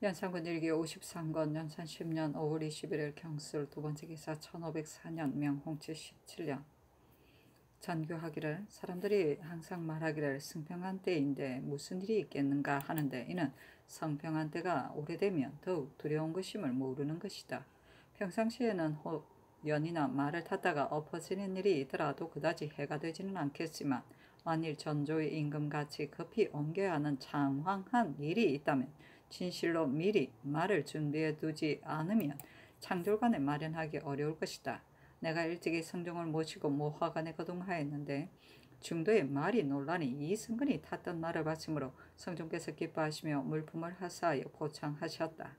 연산군 일기 53권 연산 10년 5월 21일 경술 두 번째 기사 1504년 명홍 77년 전교하기를 사람들이 항상 말하기를 승평한 때인데 무슨 일이 있겠는가 하는데 이는 성평한 때가 오래되면 더욱 두려운 것임을 모르는 것이다. 평상시에는 혹 연이나 말을 탔다가 엎어지는 일이 있더라도 그다지 해가 되지는 않겠지만 만일 전조의 임금같이 급히 옮겨야 하는 장황한 일이 있다면 진실로 미리 말을 준비해 두지 않으면 창졸간에 마련하기 어려울 것이다. 내가 일찍이 성종을 모시고 모화관에 거동하였는데 중도에 말이 논란이 이승근이 탔던 말을 바침으로 성종께서 기뻐하시며 물품을 하사하여 포창하셨다.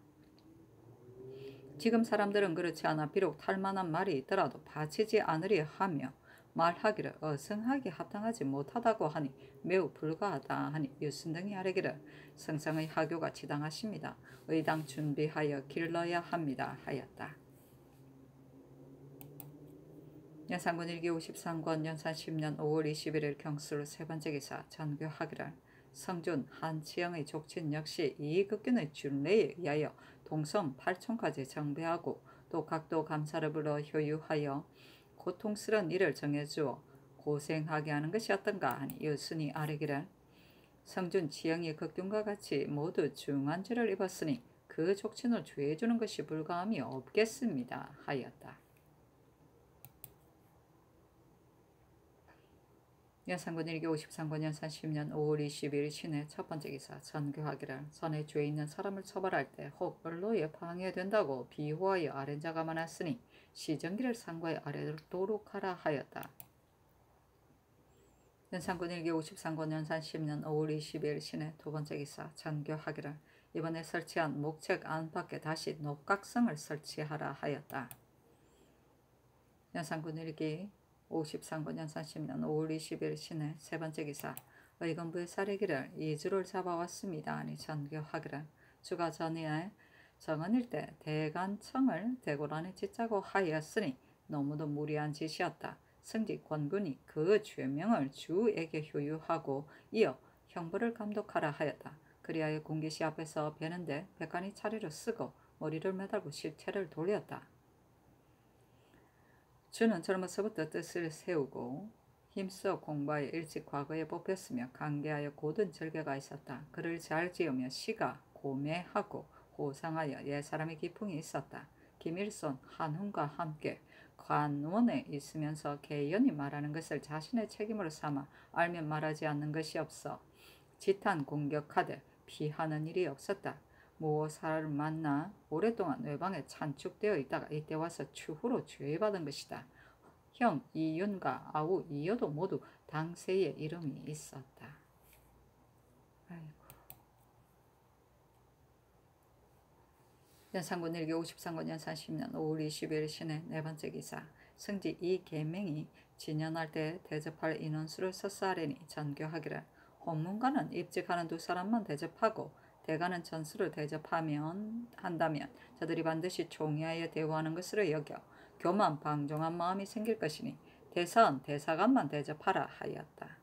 지금 사람들은 그렇지 않아 비록 탈만한 말이 있더라도 바치지 않으려 하며 말하기를 어성하게 합당하지 못하다고 하니 매우 불가하다 하니 유순등이 아뢰기를 성상의 하교가 지당하십니다. 의당 준비하여 길러야 합니다 하였다. 연산군 일기 53권 연산 10년 5월 21일 경술 세 번째 기사 전교하기를 성준 한치영의 족친 역시 이극균의 준례에 의하여 동성 8촌까지 정배하고 또 각도 감사를 불러 효유하여 고통스러운 일을 정해주어 고생하게 하는 것이 어떤가 하니 여순이 아뢰기를 성준 지영이 극균과 같이 모두 중한 죄를 입었으니 그 족친을 죄해주는 것이 불가함이 없겠습니다 하였다. 연산군 일기 53권 연산 10년 5월 20일 신의 첫 번째 기사 전교하기를 전에 죄 있는 사람을 처벌할 때 혹 언로에 방해된다고 비호하여 아랜 자가 많았으니 시정기를 상과에 아래도록 하라 하였다. 연산군 일기 53권 연산 10년 5월 20일 신의 두 번째 기사 전교하기를 이번에 설치한 목책 안팎에 다시 녹각성을 설치하라 하였다. 연산군 일기 53권 연산 10년 5월 20일 신의 세 번째 기사 의건부의 사례기를 이주를 잡아왔습니다. 아니 전교하기를 주가 전에 정언일 때 대간청을 대고란에 짓자고 하였으니 너무도 무리한 짓이었다. 승지 권군이 그 죄명을 주에게 효유하고 이어 형벌을 감독하라 하였다. 그리하여 공개시 앞에서 베는데 백관이 차례로 쓰고 머리를 매달고 실체를 돌렸다. 주는 젊어서부터 뜻을 세우고 힘써 공부하여 일찍 과거에 뽑혔으며 강계하여 고든 절개가 있었다. 글을 잘 지으며 시가 고매하고 호상하여 옛사람의 기풍이 있었다. 김일손, 한훈과 함께 관원에 있으면서 개연히 말하는 것을 자신의 책임으로 삼아 알면 말하지 않는 것이 없어 지탄 공격하되 피하는 일이 없었다. 모사를 만나 오랫동안 외방에 찬축되어 있다가 이때 와서 추후로 죄받은 것이다. 형 이윤과 아우 이여도 모두 당세의 이름이 있었다. 아이고. 연산군 일기 53권 연산 10년 5월 20일 신의 네 번째 기사. 승지 이 계명이 진연할 때 대접할 인원수를 섭사하려니 전교하기를. 홍문관은 입직하는 두 사람만 대접하고 대가는 전수를 대접하면 한다면 저들이 반드시 총의하여 대우하는 것으로 여겨 교만 방종한 마음이 생길 것이니 대선 대사관만 대접하라 하였다.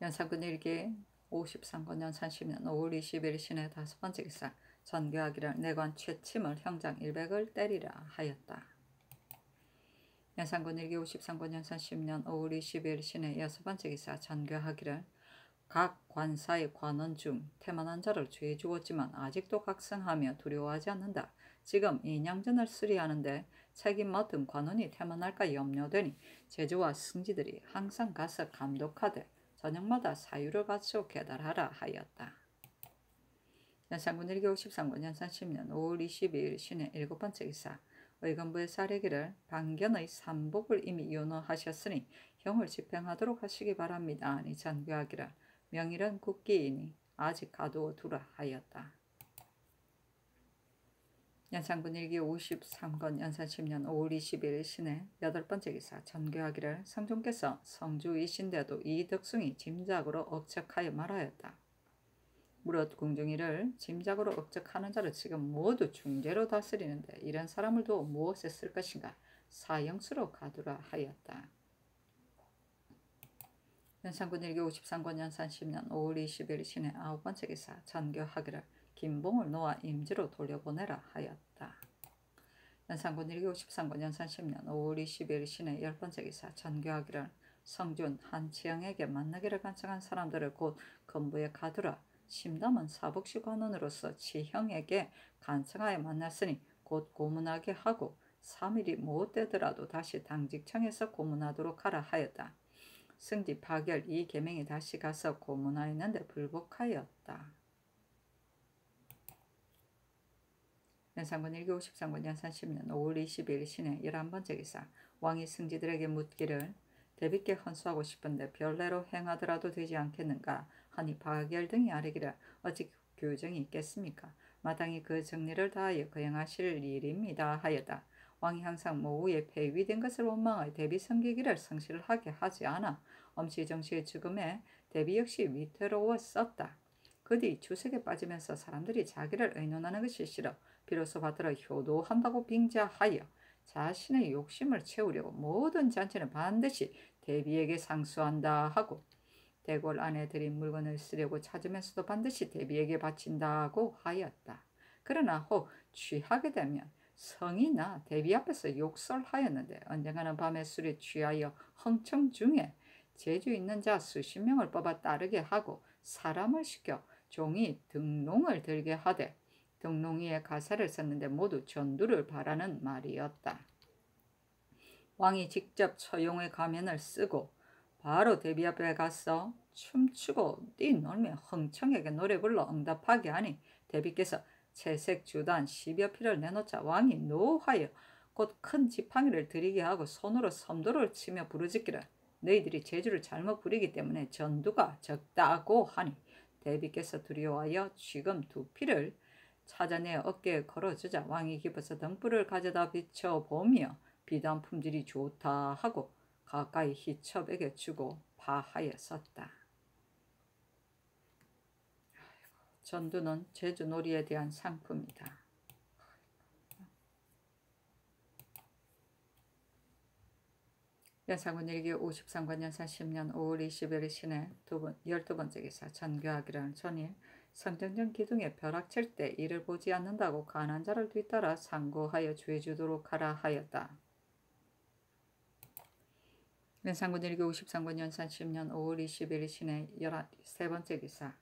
연산군 일기 53권 연산 10년 5월 20일 신의 다섯 번째 기사 전교하기를 내관 최침을 형장 100을 때리라 하였다. 연산군 일기 53권 연산 10년 5월 20일 신의 여섯 번째 기사 전교하기를 각 관사의 관원 중 태만한 자를 죄 주었지만 아직도 각성하며 두려워하지 않는다. 지금 인양전을 수리하는데 책임 맡은 관원이 태만할까 염려되니 제주와 승지들이 항상 가서 감독하되 저녁마다 사유를 갖추어 계달하라 하였다. 연산군 일기 53권 연산 10년 5월 22일 신의 일곱 번째 기사 의건부의 사례기를 반견의 삼복을 이미 요노하셨으니 형을 집행하도록 하시기 바랍니다. 아니 전교하기를 명일은 국기이니 아직 가두어 두라 하였다. 연산군 일기 53권 연산 10년 5월 20일 신의 여덟 번째 기사 전교하기를 성종께서 성주이신데도 이덕숭이 짐작으로 억척하여 말하였다. 무릇 궁중이를 짐작으로 억척하는 자를 지금 모두 중재로 다스리는데 이런 사람을 두어 무엇에 쓸 것인가 사형수로 가두라 하였다. 연산군 일기 53권 연산 10년 5월 20일 신의 아홉 번째 기사 전교하기를 김봉을 놓아 임지로 돌려보내라 하였다. 연산군 1기 53군 연산 10년 5월 20일 신의 열 번째 기사 전교하기를 성준 한치영에게 만나기를 간청한 사람들을 곧 건부에 가두라 심담은 사복시 관원으로서 치형에게 간청하여 만났으니 곧 고문하게 하고 3일이 못 되더라도 다시 당직청에서 고문하도록 하라 하였다. 승지 파결 이 계명이 다시 가서 고문하였는데 불복하였다. 연산군 1기 53군 연산 10년 5월 20일 신의 11번째 기사 왕이 승지들에게 묻기를 대비께 헌수하고 싶은데 별내로 행하더라도 되지 않겠는가 하니 파결 등이 아뢰기를 어찌 교정이 있겠습니까? 마땅히 그 정리를 다하여 거행하실 일입니다 하였다. 왕이 항상 모후에 폐위된 것을 원망하여 대비 섬기기를 성실하게 하지 않아 엄시정시의 죽음에 대비 역시 위태로웠었다. 그 뒤 주색에 빠지면서 사람들이 자기를 의논하는 것이 싫어 비로소 받들어 효도한다고 빙자하여 자신의 욕심을 채우려고 모든 잔치는 반드시 대비에게 상수한다 하고 대궐 안에 들인 물건을 쓰려고 찾으면서도 반드시 대비에게 바친다고 하였다. 그러나 혹 취하게 되면 성이나 대비 앞에서 욕설하였는데 언젠가는 밤에 술에 취하여 흥청 중에 재주 있는 자 수십 명을 뽑아 따르게 하고 사람을 시켜 종이 등롱을 들게 하되 등롱이에 가사를 썼는데 모두 전두를 바라는 말이었다. 왕이 직접 처용의 가면을 쓰고 바로 대비 앞에 가서 춤추고 뛰놀며 흥청에게 노래 불러 응답하게 하니 대비께서 채색 주단 십여 피를 내놓자 왕이 노하여 곧 큰 지팡이를 들이게 하고 손으로 섬도를 치며 부르짖기를 너희들이 제주를 잘못 부리기 때문에 전두가 적다고 하니 대비께서 두려워하여 지금 두 피를 찾아내 어깨에 걸어주자 왕이 기뻐서 등불을 가져다 비춰보며 비단 품질이 좋다 하고 가까이 희첩에게 주고 파하였었다. 전두는 제주놀이에 대한 상품이다. 연산군 일기 53관 연산 10년 5월 20일 신해 두 번, 12번째 기사 전교하기를 전일 성정전 기둥에 벼락 칠 때 이를 보지 않는다고 가난 자를 뒤따라 상고하여 죄주도록 하라 하였다. 연산군 일기 53관 연산 10년 5월 20일 신해 13번째 기사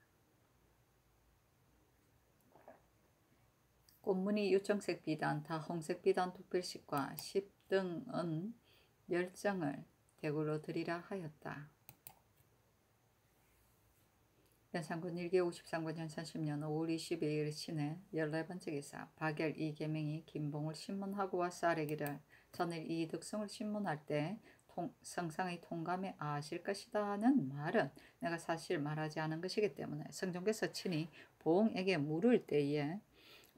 꽃무늬 유청색 비단, 다홍색 비단 두 필씩과 10등은 열정을 대구로 드리라 하였다. 연산군 1기 53군 연산 10년 5월 22일 신해 14번째 기사 박열 이계명이 김봉을 신문하고 와서 아래기를 전일 이 득성을 신문할 때 통, 성상의 통감에 아실 것이다는 말은 내가 사실 말하지 않은 것이기 때문에 성종께서 친히 봉에게 물을 때에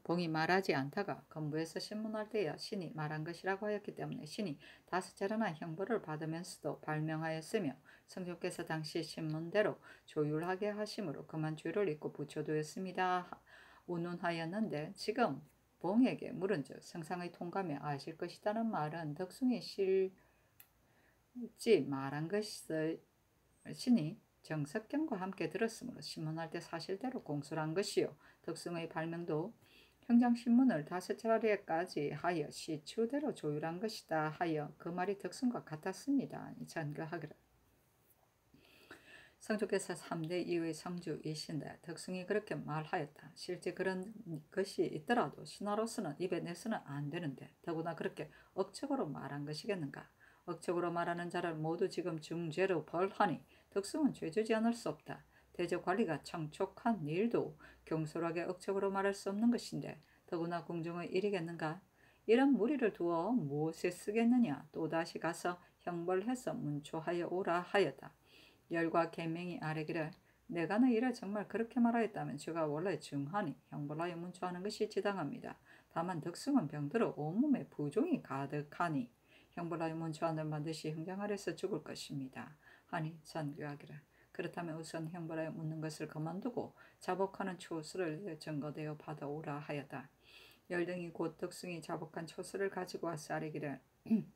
봉이 말하지 않다가 건부에서 신문할 때야 신이 말한 것이라고 하였기 때문에 신이 다섯 차례나 형벌을 받으면서도 발명하였으며 성조께서 당시 신문대로 조율하게 하심으로 그만 죄를 잊고 붙여두었습니다. 운운하였는데 지금 봉에게 물은즉 성상의 통감에 아실 것이다는 말은 덕숭이 실 지 말한 것을 신이 정석경과 함께 들었으므로 신문할 때 사실대로 공수한 것이요 덕숭의 발명도 평장신문을 다섯 차례까지 하여 시추대로 조율한 것이다 하여 그 말이 덕승과 같았습니다. 전교하기를. 성주께서 3대 이후의 성주이신데 덕승이 그렇게 말하였다. 실제 그런 것이 있더라도 신하로서는 입에 내서는 안 되는데 더구나 그렇게 억측으로 말한 것이겠는가. 억측으로 말하는 자를 모두 지금 중죄로 벌하니 덕승은 죄주지 않을 수 없다. 대저 관리가 청촉한 일도 경솔하게 억척으로 말할 수 없는 것인데 더구나 공중의 일이겠는가? 이런 무리를 두어 무엇에 쓰겠느냐? 또다시 가서 형벌해서 문초하여 오라 하였다. 열과 계명이 아래기를 내가 너 이를 정말 그렇게 말하였다면 주가 원래 중하니 형벌하여 문초하는 것이 지당합니다. 다만 덕승은 병들어 온몸에 부종이 가득하니 형벌하여 문초하는 반드시 흥장 아래서 죽을 것입니다. 하니 선교하기를 그렇다면 우선 형벌하여 묻는 것을 그만두고 자복하는 초수를 증거되어 받아오라 하였다. 열등이 곧 덕승이 자복한 초수를 가지고 와서 아뢰기를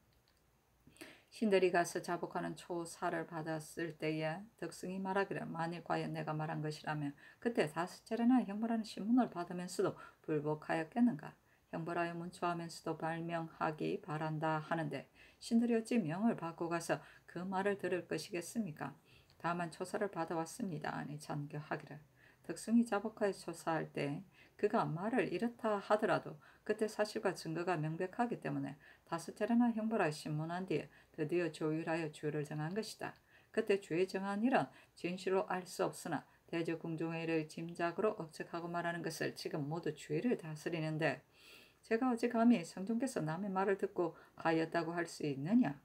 신들이 가서 자복하는 초사를 받았을 때에 덕승이 말하기를 만일 과연 내가 말한 것이라면 그때 다섯 차례나 형벌하는 신문을 받으면서도 불복하였겠는가? 형벌하여 문초하면서도 발명하기 바란다 하는데 신들이 어찌 명을 받고 가서 그 말을 들을 것이겠습니까? 다만 초사를 받아왔습니다. 아니 전교하기를. 덕승이 자복하여 조사할 때 그가 말을 이렇다 하더라도 그때 사실과 증거가 명백하기 때문에 다섯 차례나 형벌하여 신문한 뒤에 드디어 조율하여 주를 정한 것이다. 그때 주의 정한 일은 진실로 알 수 없으나 대저 궁중의 일을 짐작으로 억측하고 말하는 것을 지금 모두 주의를 다스리는데 제가 어찌 감히 성종께서 남의 말을 듣고 가였다고 할 수 있느냐?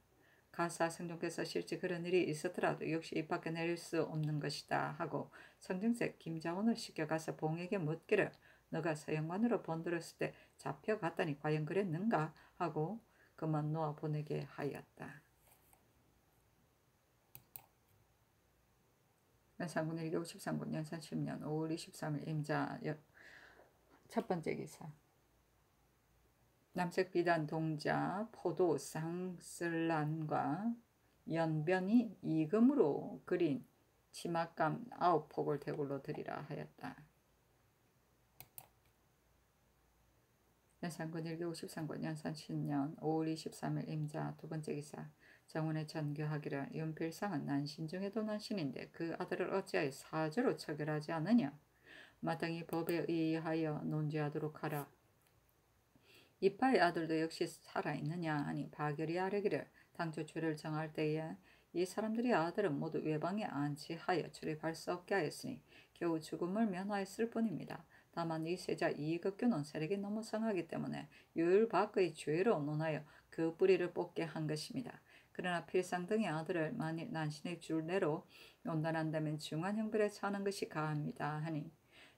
가사 성종께서 실제 그런 일이 있었더라도 역시 입 밖에 내릴 수 없는 것이다 하고 성정세 김자원을 시켜가서 봉에게 묻기를 너가 서영관으로 번들었을 때 잡혀갔다니 과연 그랬는가 하고 그만 놓아 보내게 하였다. 연산군 일기 53군 연산 10년 5월 23일 임자 첫 번째 기사 남색 비단 동자 포도 쌍슬란과 연변이 이금으로 그린 치맛감 아홉 폭을 대굴로 드리라 하였다. 연산군 일기 53권 연산 10년 5월 23일 임자 두 번째 기사. 정원에 전교하기를 윤필상은 난신 중에도 난신인데 그 아들을 어찌하여 사주로 처결하지 않느냐? 마땅히 법에 의하여 논지하도록 하라 이파의 아들도 역시 살아있느냐 하니 바결이 아뢰기를 당초 죄를 정할 때에 이 사람들이 아들은 모두 외방에 안치하여 출입할 수 없게 하였으니 겨우 죽음을 면하였을 뿐입니다. 다만 이 세자 이극교는 세력이 너무 성하기 때문에 유율 밖의 죄로 논하여 그 뿌리를 뽑게 한 것입니다. 그러나 필상 등의 아들을 만일 난신의 줄내로 온단한다면 중한 형벌에 차는 것이 가합니다. 하니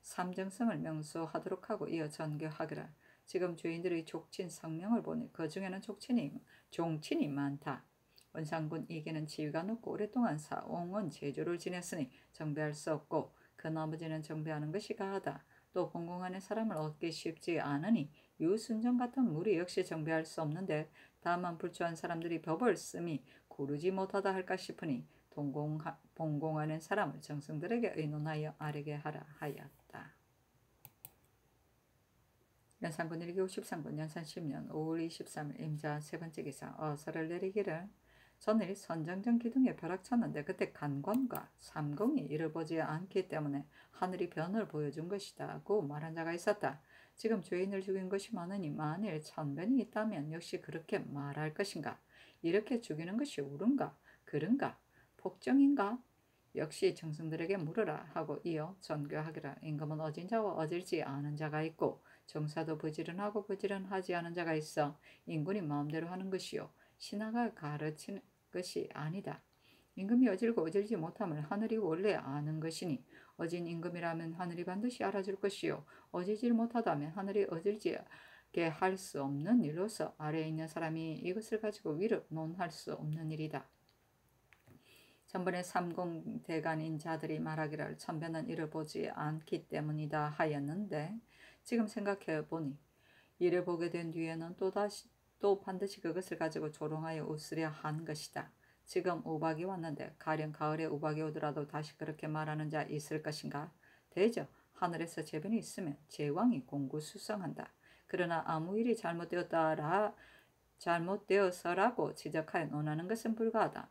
삼정성을 명수하도록 하고 이어 전교하기를 지금 주인들의 족친 성명을 보니 그 중에는 족친이 종친이 많다. 원상군 이게는 지위가 높고 오랫동안 사옹은 제주를 지냈으니 정배할 수 없고 그 나머지는 정배하는 것이 가하다. 또 본공안의 사람을 얻기 쉽지 않으니 유순정 같은 무리 역시 정배할 수 없는데 다만 불초한 사람들이 법을 쓰미 고르지 못하다 할까 싶으니 동공 본공안의 사람을 정승들에게 의논하여 아뢰게 하라 하였다. 연산군 일기 53군 연산 10년 5월 23일 임자 세 번째 기사 어서를 내리기를 전일 선정전 기둥에 벼락 쳤는데 그때 간관과 삼공이 이를 보지 않기 때문에 하늘이 변을 보여준 것이다고 말한 자가 있었다. 지금 죄인을 죽인 것이 많으니 만일 천변이 있다면 역시 그렇게 말할 것인가? 이렇게 죽이는 것이 옳은가? 그른가? 복정인가? 역시 정승들에게 물으라 하고 이어 전교하기라 임금은 어진 자와 어질지 않은 자가 있고 정사도 부지런하고 부지런하지 않은 자가 있어 인군이 마음대로 하는 것이요 신하가 가르치는 것이 아니다. 임금이 어질고 어질지 못함을 하늘이 원래 아는 것이니 어진 임금이라면 하늘이 반드시 알아줄 것이요 어지질 못하다면 하늘이 어질지게 할 수 없는 일로서 아래에 있는 사람이 이것을 가지고 위로 논할 수 없는 일이다. 전번에 삼공 대간인 자들이 말하기를 천변은 이를 보지 않기 때문이다 하였는데 지금 생각해 보니 이를 보게 된 뒤에는 또다시 또 반드시 그것을 가지고 조롱하여 웃으려 한 것이다. 지금 우박이 왔는데 가령 가을에 우박이 오더라도 다시 그렇게 말하는 자 있을 것인가? 대저 하늘에서 재변이 있으면 제왕이 공구수성한다. 그러나 아무 일이 잘못되었다라 잘못되어서라고 지적하여 논하는 것은 불가하다.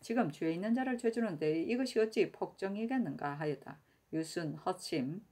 지금 죄 있는 자를 죄주는데 이것이 어찌 폭정이겠는가 하였다. 유순, 허침,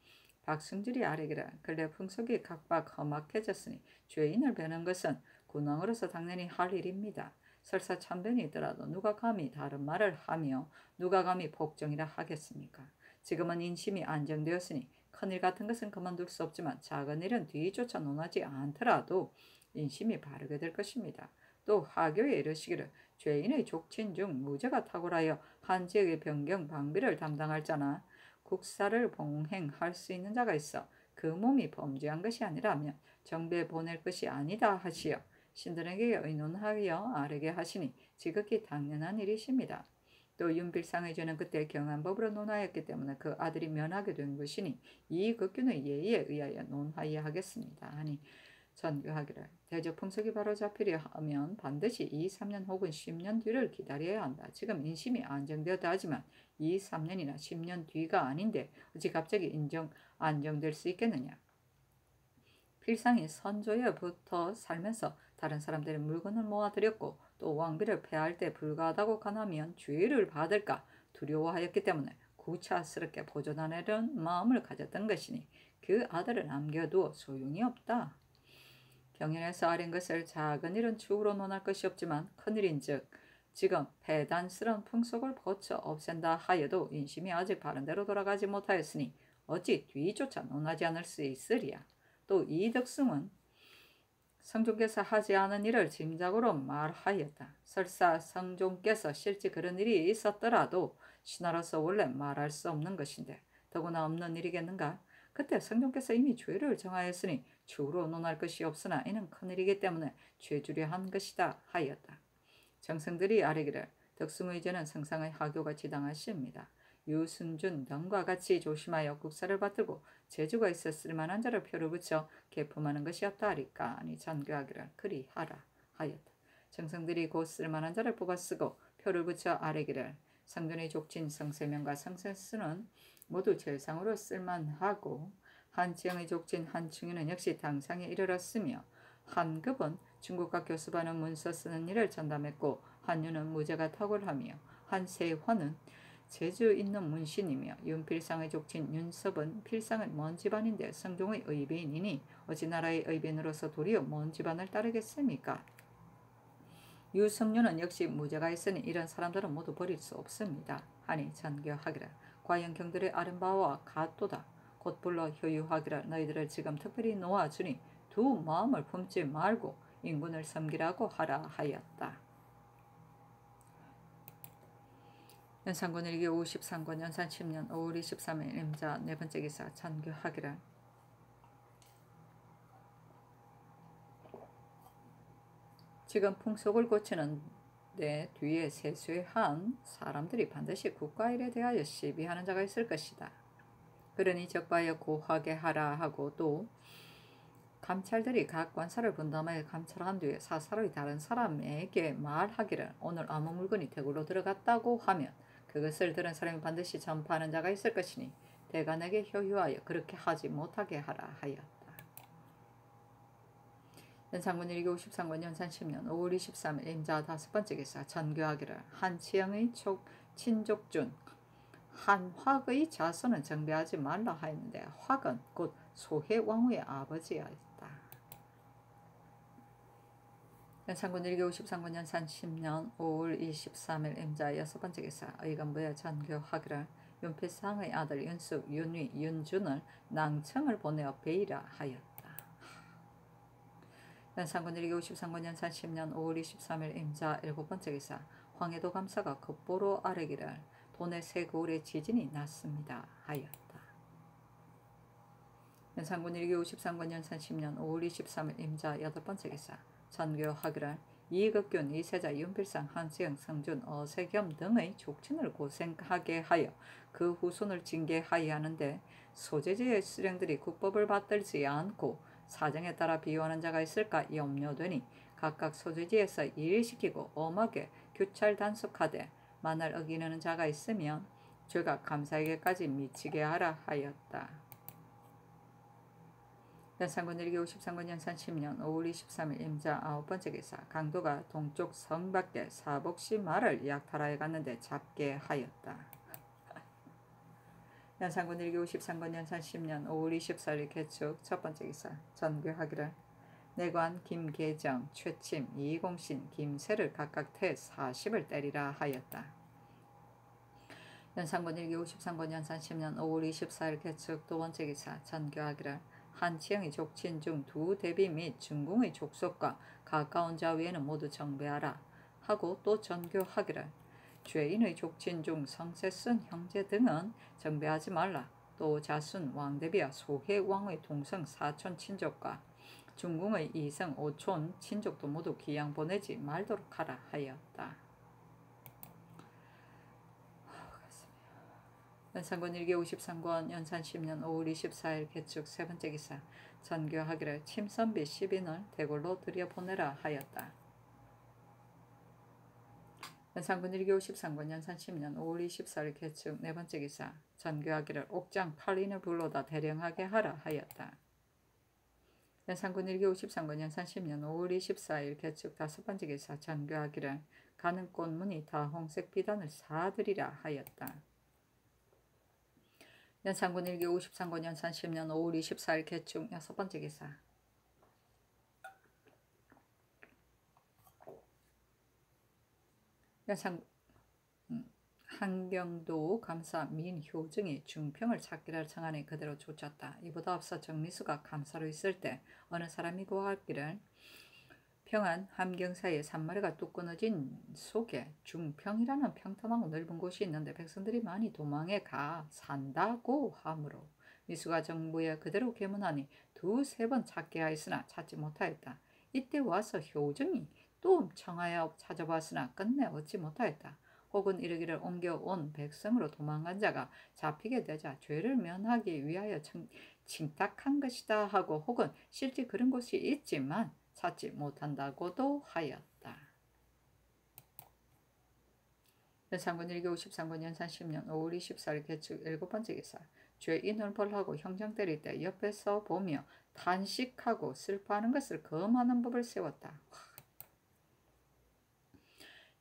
박승질이 아래기라 근래 풍속이 각박 험악해졌으니 죄인을 베는 것은 군왕으로서 당연히 할 일입니다. 설사 참변이 있더라도 누가 감히 다른 말을 하며 누가 감히 복종이라 하겠습니까? 지금은 인심이 안정되었으니 큰일 같은 것은 그만둘 수 없지만 작은 일은 뒤쫓아 논하지 않더라도 인심이 바르게 될 것입니다. 또 하교에 이르시기를 죄인의 족친 중 무죄가 탁월하여 한 지역의 변경 방비를 담당할 자나 국사를 봉행할 수 있는 자가 있어 그 몸이 범죄한 것이 아니라면 정배에 보낼 것이 아니다 하시어 신들에게 의논하여 아르게 하시니 지극히 당연한 일이십니다. 또 윤필상의 죄는 그때 경한법으로 논하였기 때문에 그 아들이 면하게 된 것이니 이 극균의 예의에 의하여 논하여 하겠습니다. 하니 전교하기를 대저 풍속이 바로 잡히려 하면 반드시 2, 3년 혹은 10년 뒤를 기다려야 한다. 지금 인심이 안정되었다 하지만 2, 3년이나 10년 뒤가 아닌데 어찌 갑자기 인정 안정될 수 있겠느냐. 필상이 선조에부터 살면서 다른 사람들의 물건을 모아들였고 또 왕비를 폐할 때 불가하다고 가나면 죄를 받을까 두려워하였기 때문에 구차스럽게 보존하려는 마음을 가졌던 것이니 그 아들을 남겨두어 소용이 없다. 병연에서 아린 것을 작은 일은 축으로 논할 것이 없지만 큰일인즉 지금 배단스러운 풍속을 고쳐 없앤다 하여도 인심이 아직 바른대로 돌아가지 못하였으니 어찌 뒤조차 논하지 않을 수 있으리야. 또 이덕승은 성종께서 하지 않은 일을 짐작으로 말하였다. 설사 성종께서 실제 그런 일이 있었더라도 신하로서 원래 말할 수 없는 것인데 더구나 없는 일이겠는가? 그때 성종께서 이미 죄를 정하였으니 주로 논할 것이 없으나 이는 큰일이기 때문에 죄주려 한 것이다 하였다. 정성들이 아뢰기를 죄는 성상의 하교가 지당하십니다. 유승준 등과 같이 조심하여 국사를 받들고 재주가 있었을 만한 자를 표를 붙여 개품하는 것이 없다리까 아니 전교하기를 그리하라 하였다. 정성들이 곧 쓸만한 자를 뽑아 쓰고 표를 붙여 아래기를 성전의 족친 성세명과 성세스는 모두 제상으로 쓸만하고 한지영의 족친 한충이는 역시 당상에 이르렀으며 한급은 중국과 교수반은 문서 쓰는 일을 전담했고 한유는 무죄가 탁월하며 한세화는 재주 있는 문신이며 윤필상의 족친 윤섭은 필상은 먼 집안인데 성종의 의빈이니 어찌 나라의 의빈으로서 도리어 먼 집안을 따르겠습니까? 유성윤은 역시 무죄가 있으니 이런 사람들은 모두 버릴 수 없습니다. 하니 전교하기를 과연 경들의 아름바와 같도다. 곧 불러 효유하기를 너희들을 지금 특별히 놓아주니 두 마음을 품지 말고 인군을 섬기라고 하라 하였다. 연산군 일기 53권 연산 10년 5월 23일 임자 네 번째 기사 전교하기를 지금 풍속을 고치는 데 뒤에 세수한 사람들이 반드시 국가일에 대하여 시비하는 자가 있을 것이다. 그러니 적바여 고하게 하라 하고 또 감찰들이 각 관사를 분담하여 감찰한 뒤에 사사로이 다른 사람에게 말하기를 오늘 아무 물건이 대구로 들어갔다고 하면 그것을 들은 사람이 반드시 전파하는 자가 있을 것이니 대간에게 효유하여 그렇게 하지 못하게 하라 하였다. 연산군 1기 53권 연산 10년 5월 23일 임자 다섯 번째 기사 전교하기를 한치영의 촉 친족준 한 화의 자손은 정배하지 말라 하였는데 화건 곧 소해 왕후의 아버지였다. 연산군 1기 53군 연산 10년 5월 23일 임자 여섯 번째 기사 의건부의 전교하기를 윤필상의 아들 윤숙, 윤위, 윤준을 낭청을 보내어 베이라 하였다. 연산군 1기 53군 연산 10년 5월 23일 임자 일곱 번째 기사 황해도 감사가 급보로 아뢰기를 돈의 세 거울의 지진이 났습니다 하였다. 연산군 1기 53군 연산 10년 5월 23일 임자 여덟 번째 기사 전교하기를 이극균, 이세자, 윤필상, 한수영, 성준, 어세겸 등의 족친을 고생하게 하여 그 후손을 징계하여 하는데 소재지의 수령들이 국법을 받들지 않고 사정에 따라 비유하는 자가 있을까 염려되니 각각 소재지에서 일시키고 엄하게 규찰 단속하되 만날 어기는 자가 있으면 죄가 감사에게까지 미치게 하라 하였다. 연산군 1기 53군 연산 10년 5월 23일 임자 아홉 번째 기사 강도가 동쪽 성 밖에 사복시 말을 약탈하여 갔는데 잡게 하였다. 연산군 1기 53군 연산 10년 5월 24일 개축 첫 번째 기사 전교하기를 내관 김계정, 최침, 이공신, 김세를 각각 태 40을 때리라 하였다. 연산군 1기 53군 연산 10년 5월 24일 개축 두 번째 기사 전교하기를 한치영의 족친 중 두 대비 및 중궁의 족속과 가까운 자 외에는 모두 정배하라 하고 또 전교하기를 죄인의 족친 중 성세순 형제 등은 정배하지 말라 또 자순 왕대비와 소해 왕의 동성 사촌 친족과 중궁의 이성 오촌 친족도 모두 귀양 보내지 말도록 하라 하였다. 연산군 1기 53권 연산 10년 5월 24일 개축 세 번째 기사 전교하기를 침선비 10인을 대궐로 들여보내라 하였다. 연산군 1교 53권 연산 10년 5월 24일 개축 네 번째 기사 전교하기를 옥장 8인을 불러다 대령하게 하라 하였다. 연산군 1교 53권 연산 10년 5월 24일 개축 다섯 번째 기사 전교하기를 가는 꽃무늬 다 홍색 비단을 사들이라 하였다. 연산군 1기 53권 연산 10년 5월 24일 개축 여섯 번째 기사 연산 음, 한경도 감사 민효증이 중평을 찾기를 청하니 그대로 쫓았다. 이보다 앞서 정미수가 감사로 있을 때 어느 사람이 고하기를 평안 함경사이에 산마리가 뚝 끊어진 속에 중평이라는 평탄하고 넓은 곳이 있는데 백성들이 많이 도망해 가 산다고 하므로 미수가 정부에 그대로 계문하니 두세 번 찾게 하였으나 찾지 못하였다. 이때 와서 효정이 또 청하여 찾아봤으나 끝내 얻지 못하였다. 혹은 이르기를 옮겨온 백성으로 도망간 자가 잡히게 되자 죄를 면하기 위하여 칭탁한 것이다 하고 혹은 실제 그런 곳이 있지만 찾지 못한다고도 하였다. 연산군 1교 53권 연산 10년 5월 24일 개축 일곱 번째 기사 죄인을 벌하고 형장 때릴 때 옆에서 보며 탄식하고 슬퍼하는 것을 검하는 법을 세웠다.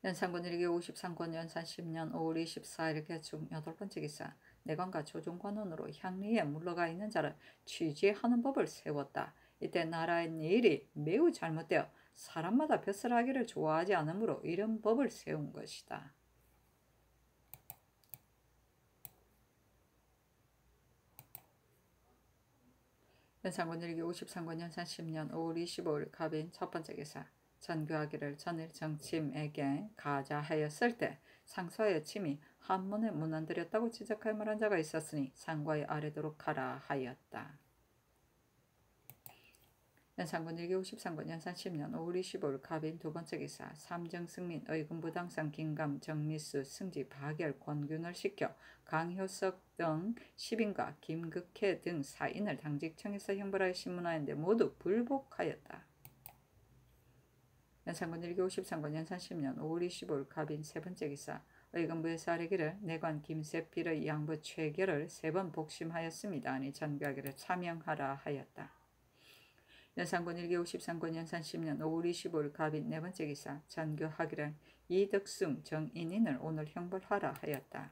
연산군 1교 53권 연산 10년 5월 24일 개축 여덟 번째 기사 내관과 조종관원으로 향리에 물러가 있는 자를 취재하는 법을 세웠다. 이때 나라의 일이 매우 잘못되어 사람마다 벼슬하기를 좋아하지 않으므로 이런 법을 세운 것이다. 연산군 1기 53권 연산 10년 5월 25일 갑인 첫 번째 기사 전교하기를 전일 정침에게 가자하였을 때 상서의 침이 한문에 문안드렸다고 지적할 만한 자가 있었으니 상과의 아래도록 하라 하였다. 연산군 1기 53권 연산 10년 5월 25일 갑인 두 번째 기사 삼정 승민 의금부당상 김감 정미수 승지 박열 권균을 시켜 강효석 등 10인과 김극혜 등 4인을 당직청에서 형벌하여 신문하였는데 모두 불복하였다. 연산군 1기 53권 연산 10년 5월 25일 갑인 세 번째 기사 의금부에서 아래기를 내관 김세필의 양부 최결을 세 번 복심하였습니다. 아니 전가기를 차명하라 하였다. 연산군 1기 53권 연산 10년 5월 25일 갑인 네 번째 기사 전교하기를 이덕승 정인인을 오늘 형벌하라 하였다.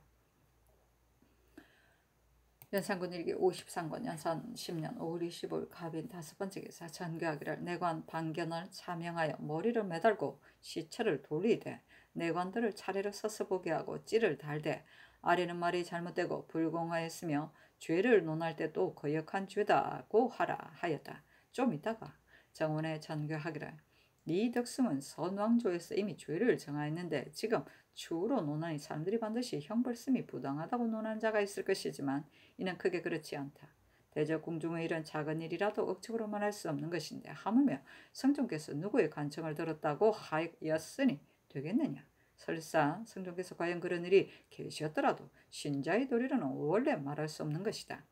연산군 1기 53권 연산 10년 5월 25일 갑인 다섯 번째 기사 전교하기를 내관 반견을 차명하여 머리를 매달고 시체를 돌리되 내관들을 차례로 서서 보게 하고 찌를 달되 아래는 말이 잘못되고 불공하였으며 죄를 논할 때또 거역한 죄다고 하라 하였다. 좀 있다가 정원에 전교하기를 이 덕승은 선왕조에서 이미 죄를 정하였는데 지금 추후로 논하니 사람들이 반드시 형벌씀이 부당하다고 논한 자가 있을 것이지만 이는 크게 그렇지 않다. 대저 궁중의 일은 작은 일이라도 억측으로 말할 수 없는 것인데 하물며 성종께서 누구의 간청을 들었다고 하였으니 되겠느냐. 설사 성종께서 과연 그런 일이 계시었더라도 신자의 도리로는 원래 말할 수 없는 것이다.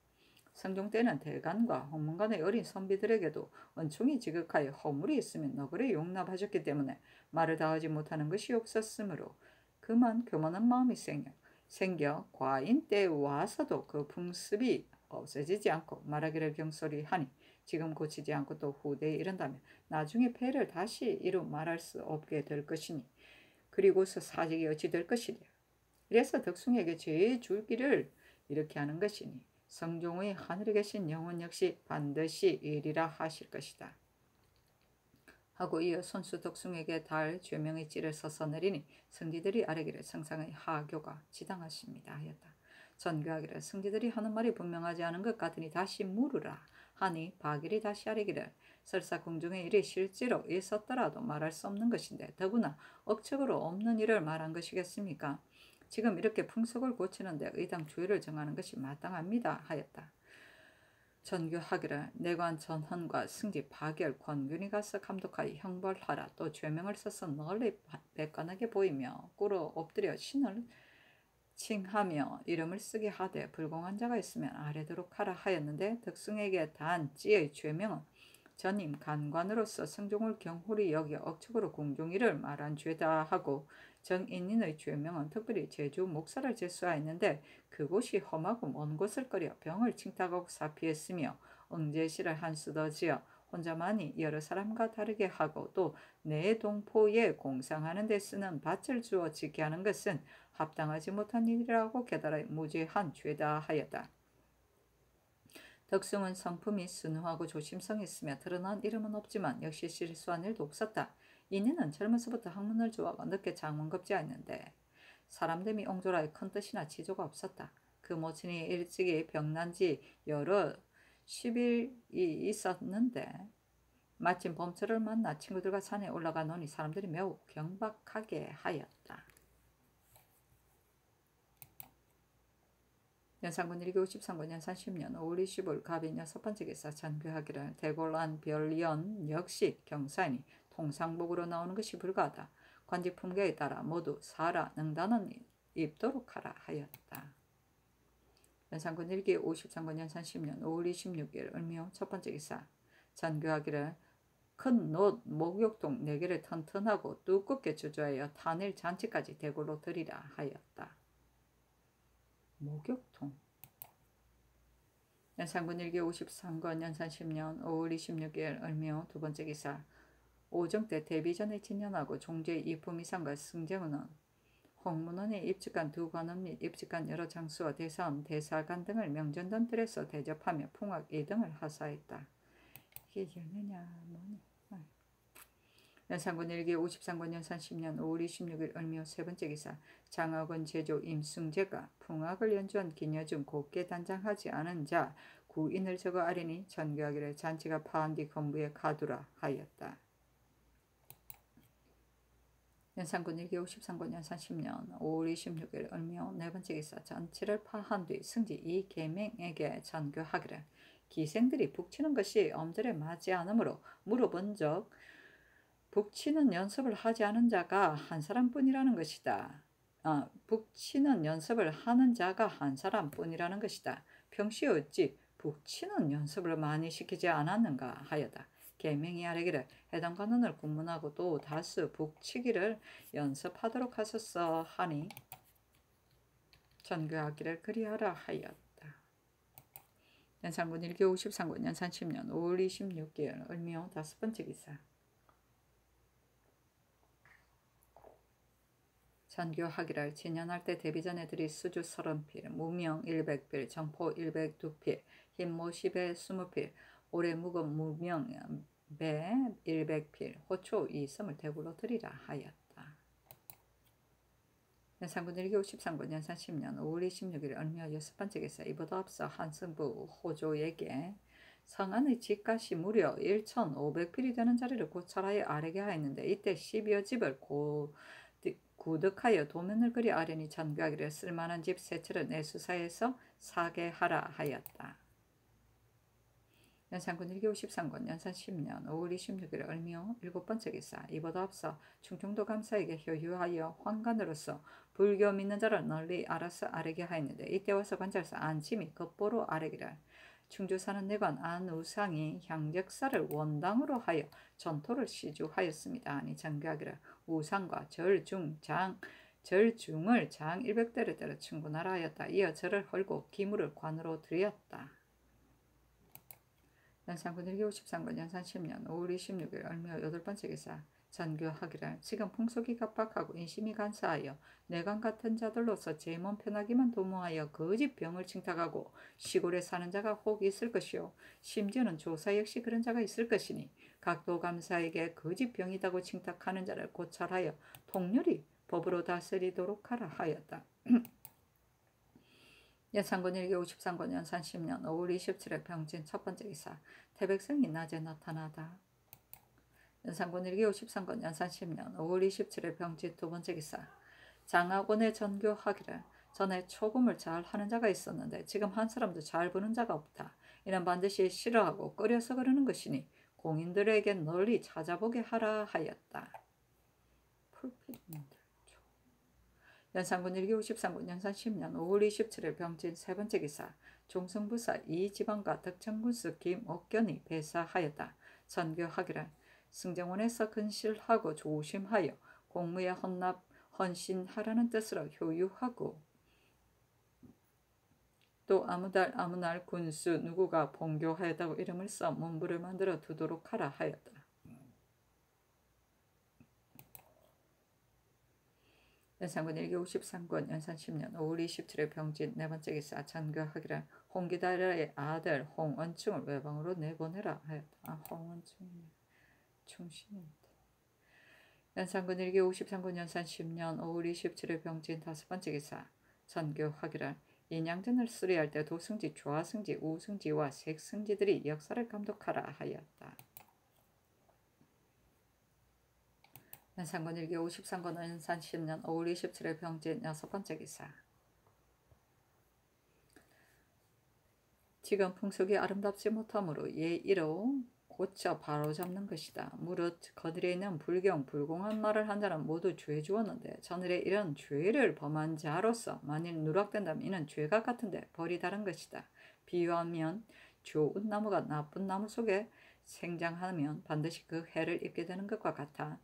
성종 때는 대간과 홍문관의 어린 선비들에게도 은총이 지극하여 허물이 있으면 너그레 용납하셨기 때문에 말을 다하지 못하는 것이 없었으므로 그만 교만한 마음이 생겨, 생겨 과인 때 와서도 그 풍습이 없어지지 않고 말하기를 경솔히 하니 지금 고치지 않고 또 후대에 이른다면 나중에 폐를 다시 이루 말할 수 없게 될 것이니 그리고서 사직이 어찌 될 것이랴. 이래서 덕숭에게 죄의 줄기를 이렇게 하는 것이니 성종의 하늘에 계신 영혼 역시 반드시 이리라 하실 것이다. 하고 이어 손수 덕숭에게 달 죄명의 찌를 서서 내리니 성지들이 아래기를 성상의 하교가 지당하십니다 하였다. 전교하기를 성지들이 하는 말이 분명하지 않은 것 같으니 다시 물으라 하니 바길이 다시 아래기를 설사 궁중의 일이 실제로 있었더라도 말할 수 없는 것인데 더구나 억측으로 없는 일을 말한 것이겠습니까? 지금 이렇게 풍속을 고치는데 의당 주의를 정하는 것이 마땅합니다. 하였다. 전교하기를 내관 전헌과 승지 파결 권균이 가서 감독하여 형벌하라 또 죄명을 써서 널리 백관하게 보이며 꿇어 엎드려 신을 칭하며 이름을 쓰게 하되 불공한 자가 있으면 아래도록 하라 하였는데 덕승에게 단 찌의 죄명은 전임 간관으로서 성종을 경홀히 여겨 억측으로 공종이를 말한 죄다 하고 정인인의 죄명은 특별히 제주 목사를 제수하였는데 그곳이 험하고 먼 곳을 거려 병을 칭탁하고 사피했으며 응제시를 한 수더 지어 혼자만이 여러 사람과 다르게 하고 또 내 동포에 공상하는 데 쓰는 밭을 주어 지게 하는 것은 합당하지 못한 일이라고 깨달아 무죄한 죄다 하였다. 덕승은 성품이 순후하고 조심성있으며 드러난 이름은 없지만 역시 실수한 일도 없었다. 이니는 젊어서부터 학문을 좋아하고 늦게 장문급제하였는데 사람됨이 옹졸하여 큰 뜻이나 지조가 없었다. 그 모친이 일찍이 병난 지 여러 10일이 있었는데 마침 범철을 만나 친구들과 산에 올라가 노니 사람들이 매우 경박하게 하였다. 연산군 1기 53군 연산 10년 5월 25일 갑인 여섯 번째 기사 전교하기를 대골란 별연 역시 경산이 통상복으로 나오는 것이 불가하다. 관직 품계에 따라 모두 사라 능단은 입도록 하라 하였다. 연산군 1기 53군 연산 10년 5월 26일 을미호 첫 번째 기사 전교하기를 큰놋 목욕통 4개를 튼튼하고 두껍게 주저하여 탄일 잔치까지 대골로 드리라 하였다. 목욕통 연산군 1기 53권 연산 10년 5월 26일 을미호 두 번째 기사 오정 때 데뷔 전에 진연하고 종제 이품 이상과 승정은 홍문원에 입직한 두 관원 및 입직한 여러 장수와 대사원, 대사관 등을 명전단들에서 대접하며 풍악 2등을 하사했다. 이게 열매냐 뭐냐. 연산군 1기 53권 연산 10년 5월 26일 을미호 세 번째 기사 장학원 제조 임승재가 풍악을 연주한 기녀 중 곱게 단장하지 않은 자 구인을 적어 아리니 전교하기를 잔치가 파한 뒤 건부에 가두라 하였다. 연산군 1기 53권 연산 10년 5월 26일 을미호 네 번째 기사 잔치를 파한 뒤 승지 이계맹에게 전교하기를 기생들이 북치는 것이 엄절에 맞지 않으므로 물어본 적 북치는 연습을 하지 않은 자가 한 사람뿐이라는 것이다. 어, 북치는 연습을 하는 자가 한 사람뿐이라는 것이다. 평시 어찌 북치는 연습을 많이 시키지 않았는가 하여다. 계명이 아래기를 해당 관원을 국문하고 또 다스 북치기를 연습하도록 하셨어 하니 전교하기를 그리하라 하였다. 연산군 1기 53군 연산 10년 5월 26일 을미호 다섯 번째 기사 전교하기를 진연할 때 데뷔전에 들이 수주 30필, 무명 100필, 정포 102필, 흰모 10에 20필, 올해 묵은 무명 배 100필, 호초 2섬을 대구로 드리라 하였다. 연산군 1기 53군 연산 10년 5월 26일 얼미어 여섯 번째 기사 이보다 앞서 한승부 호조에게 성안의 집값이 무려 1,500필이 되는 자리를 고찰하여 아래게 하였는데 이때 12여 집을 고 구득하여 도면을 그리 아련히 전가기를 쓸만한 집 세채를 내수사에서 사게 하라 하였다. 연산군 1기 53권 연산 10년 5월 26일 을미호 일곱 번째 기사 이보다 앞서 충청도 감사에게 효유하여 황관으로서 불교 믿는 자를 널리 알아서 아뢰게 하였는데 이때 와서 관찰사 안침이 급보로 아뢰기를 충주 사는 내관 안우상이 향적사를 원당으로 하여 전토를 시주하였습니다. 아니 장교하기를 우상과 절중 장 절중을 장 100대를 때려 충분하라 하였다. 이어 절을 헐고 기물을 관으로 드렸다. 연산군 1기 53권 연산 10년 5월 26일 얼미어 여덟 번째 기사 전교하기를 지금 풍속이 갑박하고 인심이 간사하여 내관 같은 자들로서 제 몸 편하기만 도모하여 거짓 병을 칭탁하고 시골에 사는 자가 혹 있을 것이요 심지어는 조사 역시 그런 자가 있을 것이니 각도 감사에게 거짓 병이다고 칭탁하는 자를 고찰하여 통렬히 법으로 다스리도록 하라 하였다. 연산군 1기 53권 연산 10년 5월 27일 병진 첫 번째 기사 태백성이 낮에 나타나다. 연산군 1기 53권 연산 10년 5월 27일 병진 두 번째 기사 장학원에 전교하기를 전에 초금을 잘 하는 자가 있었는데 지금 한 사람도 잘 부는 자가 없다. 이는 반드시 싫어하고 꺼려서 그러는 것이니 공인들에게 널리 찾아보게 하라 하였다. 연산군 1기 53군 연산 10년 5월 27일 병진 세 번째 기사 종성부사 이지방과 덕천군수 김옥견이 배사하였다. 선교하기를 승정원에서 근실하고 조심하여 공무에 헌납 헌신하라는 뜻으로 효유하고 또 아무달 아무날 군수 누구가 봉교하였다고 이름을 써 문부를 만들어 두도록 하라 하였다. 연산군 1기 53권 연산 10년 5월 27일 병진 네 번째 기사 전교하기를 홍기다라의 아들 홍원충을 외방으로 내보내라 하였다. 아, 홍원충이 충신입니다. 연산군 1기 53군 연산 10년 5월 27일 병진 다섯 번째 기사 전교하기를 인양전을 수리할 때 도승지, 좌승지, 우승지와 색승지들이 역사를 감독하라 하였다. 연산군 1기 53권 연산 10년 5월 27일 병진 여섯 번째 기사 지금 풍속이 아름답지 못하므로 예의로 고쳐 바로잡는 것이다. 무릇 거들에 있는 불경 불공한 말을 한 자는 모두 죄 주었는데 저늘에 이런 죄를 범한 자로서 만일 누락된다면 이는 죄가 같은데 벌이 다른 것이다. 비유하면 좋은 나무가 나쁜 나무 속에 생장하면 반드시 그 해를 입게 되는 것과 같아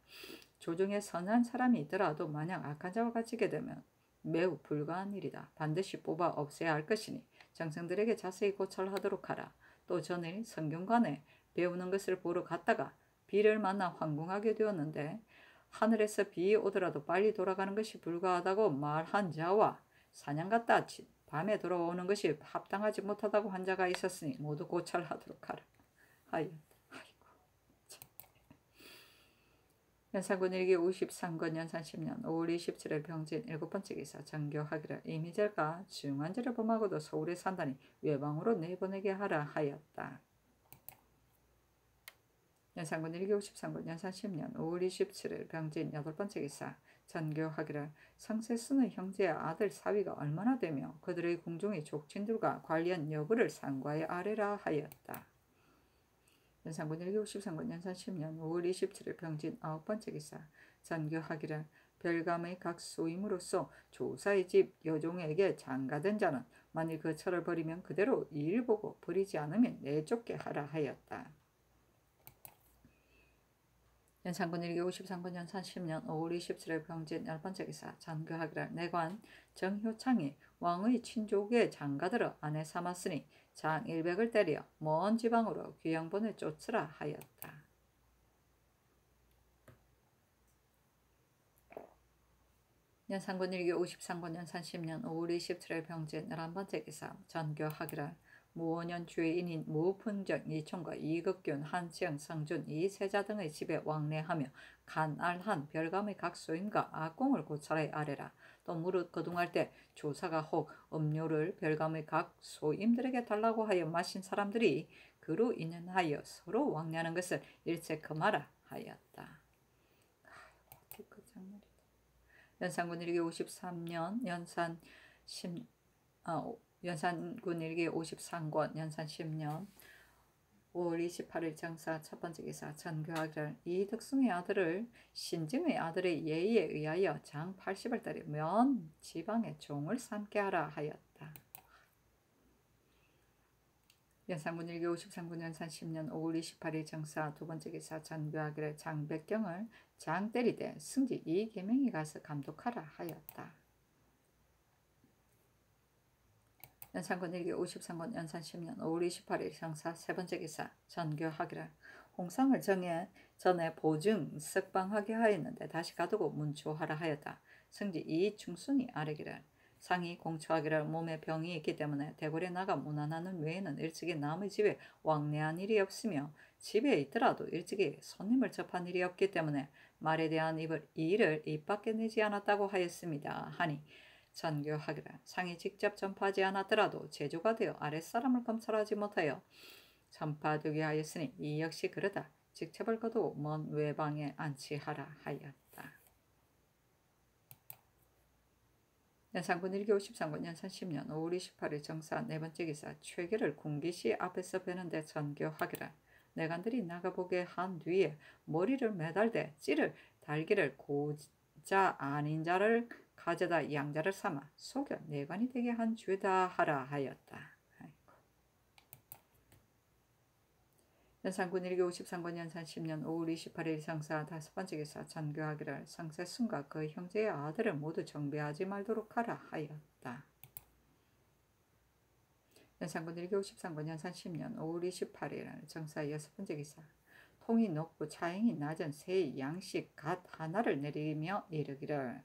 조중에 선한 사람이 있더라도 만약 악한 자와 갇히게 되면 매우 불가한 일이다. 반드시 뽑아 없애야 할 것이니 정성들에게 자세히 고찰하도록 하라. 또 전에 성경관에 배우는 것을 보러 갔다가 비를 만나 황궁하게 되었는데 하늘에서 비 오더라도 빨리 돌아가는 것이 불가하다고 말한 자와 사냥 갔다 밤에 돌아오는 것이 합당하지 못하다고 한 자가 있었으니 모두 고찰하도록 하라. 하였다. 연산군 일기 53권 연산 10년 5월 27일 병진 일곱 번째 기사 정교하기를 이미절과 중한 죄를 범하고도 서울에 산다니 외방으로 내보내게 하라 하였다. 연산군 일기 53권 연산 10년 5월 27일 병진 여덟 번째 기사 전교하기를 성세스는 형제의 아들 사위가 얼마나 되며 그들의 궁중의 족친들과 관련 여부를 상과에 아래라 하였다. 연산군 153군 연산 10년 5월 27일 병진 아홉 번째 기사 전교하기를 별감의 각 소임으로서 조사의 집 여종에게 장가된 자는 만일 그 철을 버리면 그대로 일 보고 버리지 않으면 내쫓게 하라 하였다. 연산군 1기 53군 연산 10년 5월 27일 병진 열번째 기사 전교하기를 내관 정효창이 왕의 친족의 장가들어 아내 삼았으니 장 일백을 때려 먼 지방으로 귀양본에 쫓으라 하였다. 연산군 일기 53군 연산 10년 5월 27일 병제 11번째 기사 전교하기를 무원년 주인인 무풍정 이총과 이극균 한시영 상준 이세자 등의 집에 왕래하며 간알한 별감의 각 소임과 악공을 고찰해 아래라 또 무릇 거둥할 때 조사가 혹 음료를 별감의 각 소임들에게 달라고 하여 마신 사람들이 그로 인연하여 서로 왕래하는 것을 일체 금하라 하였다. 연산군 일기 53년 연산 10, 아, 연산군 일기 53권 연산 10년 5월 28일 장사 첫 번째 기사 전교하기를 이 덕숭의 아들을 신증의 아들의 예의에 의하여 장 80을 따리 면 지방의 종을 삼게 하라 하였다. 연산군 일기 53군 연산 10년 5월 28일 장사 두 번째 기사 전교하기를 장백경을 장 때리되 승지 이계명이 가서 감독하라 하였다. 연산군 1기 53권 연산 10년 5월 28일 상사 세 번째 기사 전교하기를 홍상을 정해 전에 보증 석방하게 하였는데 다시 가두고 문초하라 하였다. 성지 이충순이 아뢰기를 상이 공초하기를 몸에 병이 있기 때문에 대궐에 나가 문안하는 외에는 일찍이 남의 집에 왕래한 일이 없으며 집에 있더라도 일찍이 손님을 접한 일이 없기 때문에 말에 대한 입을 일을 입 밖에 내지 않았다고 하였습니다. 하니 전교하기를 상이 직접 전파하지 않았더라도 제조가 되어 아랫사람을 검찰하지 못하여 전파되게 하였으니 이 역시 그러다 직첩을 거두고 먼 외방에 안치하라 하였다. 연산군 1기 53군 연산 10년 5월 28일 정사 네 번째 기사 최계를 공기시 앞에서 뵈는데 전교하기를 내관들이 나가보게 한 뒤에 머리를 매달되 찌를 달기를 고자 아닌 자를 가져다 양자를 삼아 속여 내관이 되게 한 죄다 하라 하였다. 연산군 1기 53권 연산 10년 5월 28일 상사 다섯 번째 기사 전교하기를 상세 순과 그 형제의 아들을 모두 정배하지 말도록 하라 하였다. 연산군 1기 53권 연산 10년 5월 28일 정사 여섯 번째 기사 통이 높고 차행이 낮은 새 양식 갓 하나를 내리며 이르기를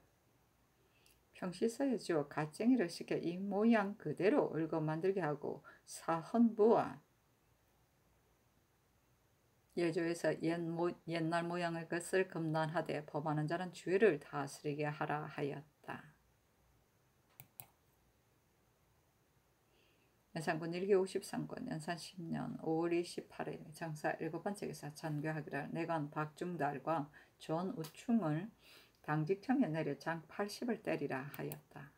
평시서에 주어 갓쟁이를 시켜 이 모양 그대로 얽어 만들게 하고 사헌부와 예조에서 옛 모, 옛날 모양의 것을 금단하되 법하는 자는 죄를 다스리게 하라 하였다. 연산군 1기 53권 연산 10년 5월 28일 장사 일곱 번째 기사 전교하기를 내관 박중달과 전우충을 당직청에 내려 장 80을 때리라 하였다.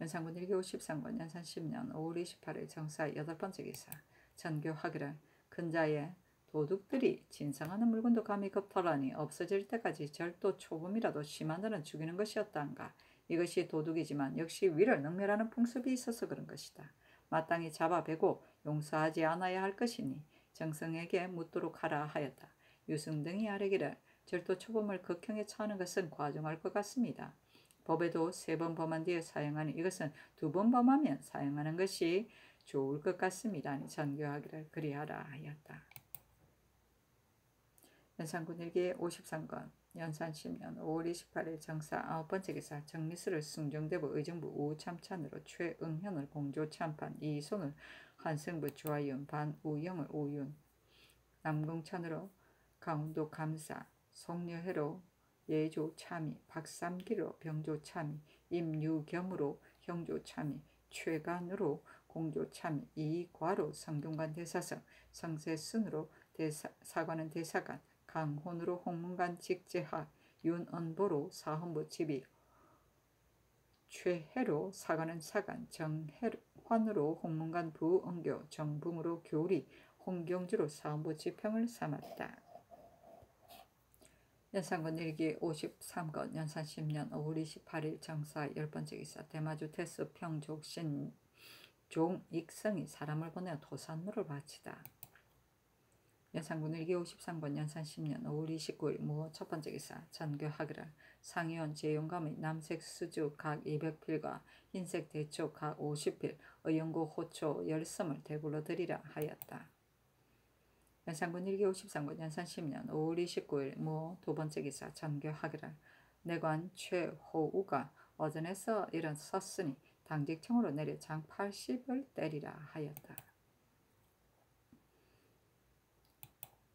연산군 1기 53권 연산 10년 5월 28일 장사 여덟 번째 기사 전교하기를 근자에 도둑들이 진상하는 물건도 감히 겁탈하니 없어질 때까지 절도 초범이라도 심한 자는 죽이는 것이었단가. 이것이 도둑이지만 역시 위를 능멸하는 풍습이 있어서 그런 것이다. 마땅히 잡아배고 용서하지 않아야 할 것이니 정성에게 묻도록 하라 하였다. 유승 등이 아뢰기를 절도 초범을 극형에 처하는 것은 과중할 것 같습니다. 법에도 세 번 범한 뒤에 사용하니 이것은 두 번 범하면 사용하는 것이 좋을 것 같습니다. 전교하기를 그리하라 하였다. 연산군 일기 53건 연산 10년 5월 28일 정사 9번째 기사 정미수를 승정대부 의정부 우참찬으로 최응현을 공조 참판 이손을 한승부 조아윤 반우영을 우윤 남궁찬으로 강원도 감사 송여해로 예조 참이 박삼기로 병조 참이 임유겸으로 형조 참이 최간으로 공조 참이 이과로 성균관 대사성 성세순으로 대사, 사관은 대사관 강혼으로 홍문관 직제하 윤언보로 사헌부 집이 최해로 사관은 사관 정환으로 홍문관 부엉교 정붕으로 교리 홍경주로 사헌부 지평을 삼았다. 연산군 일기 53건 연산 10년 5월 28일 정사 10번째 기사 대마주 태수 평족신 종 익성이 사람을 보내 도산물을 바치다. 연산군 일기 53번 연산 10년 5월 29일 무호 첫 번째 기사 전교하기를 상의원 재용감의 남색 수주 각 200필과 흰색 대초 각 50필 의용고 호초 열섬을 대불러 드리라 하였다. 연산군 일기 53권 연산 10년 5월 29일 무호 두 번째 기사 전교하기를 내관 최호우가 어전에서 일어섰으니 당직 청으로 내려 장 80을 때리라 하였다.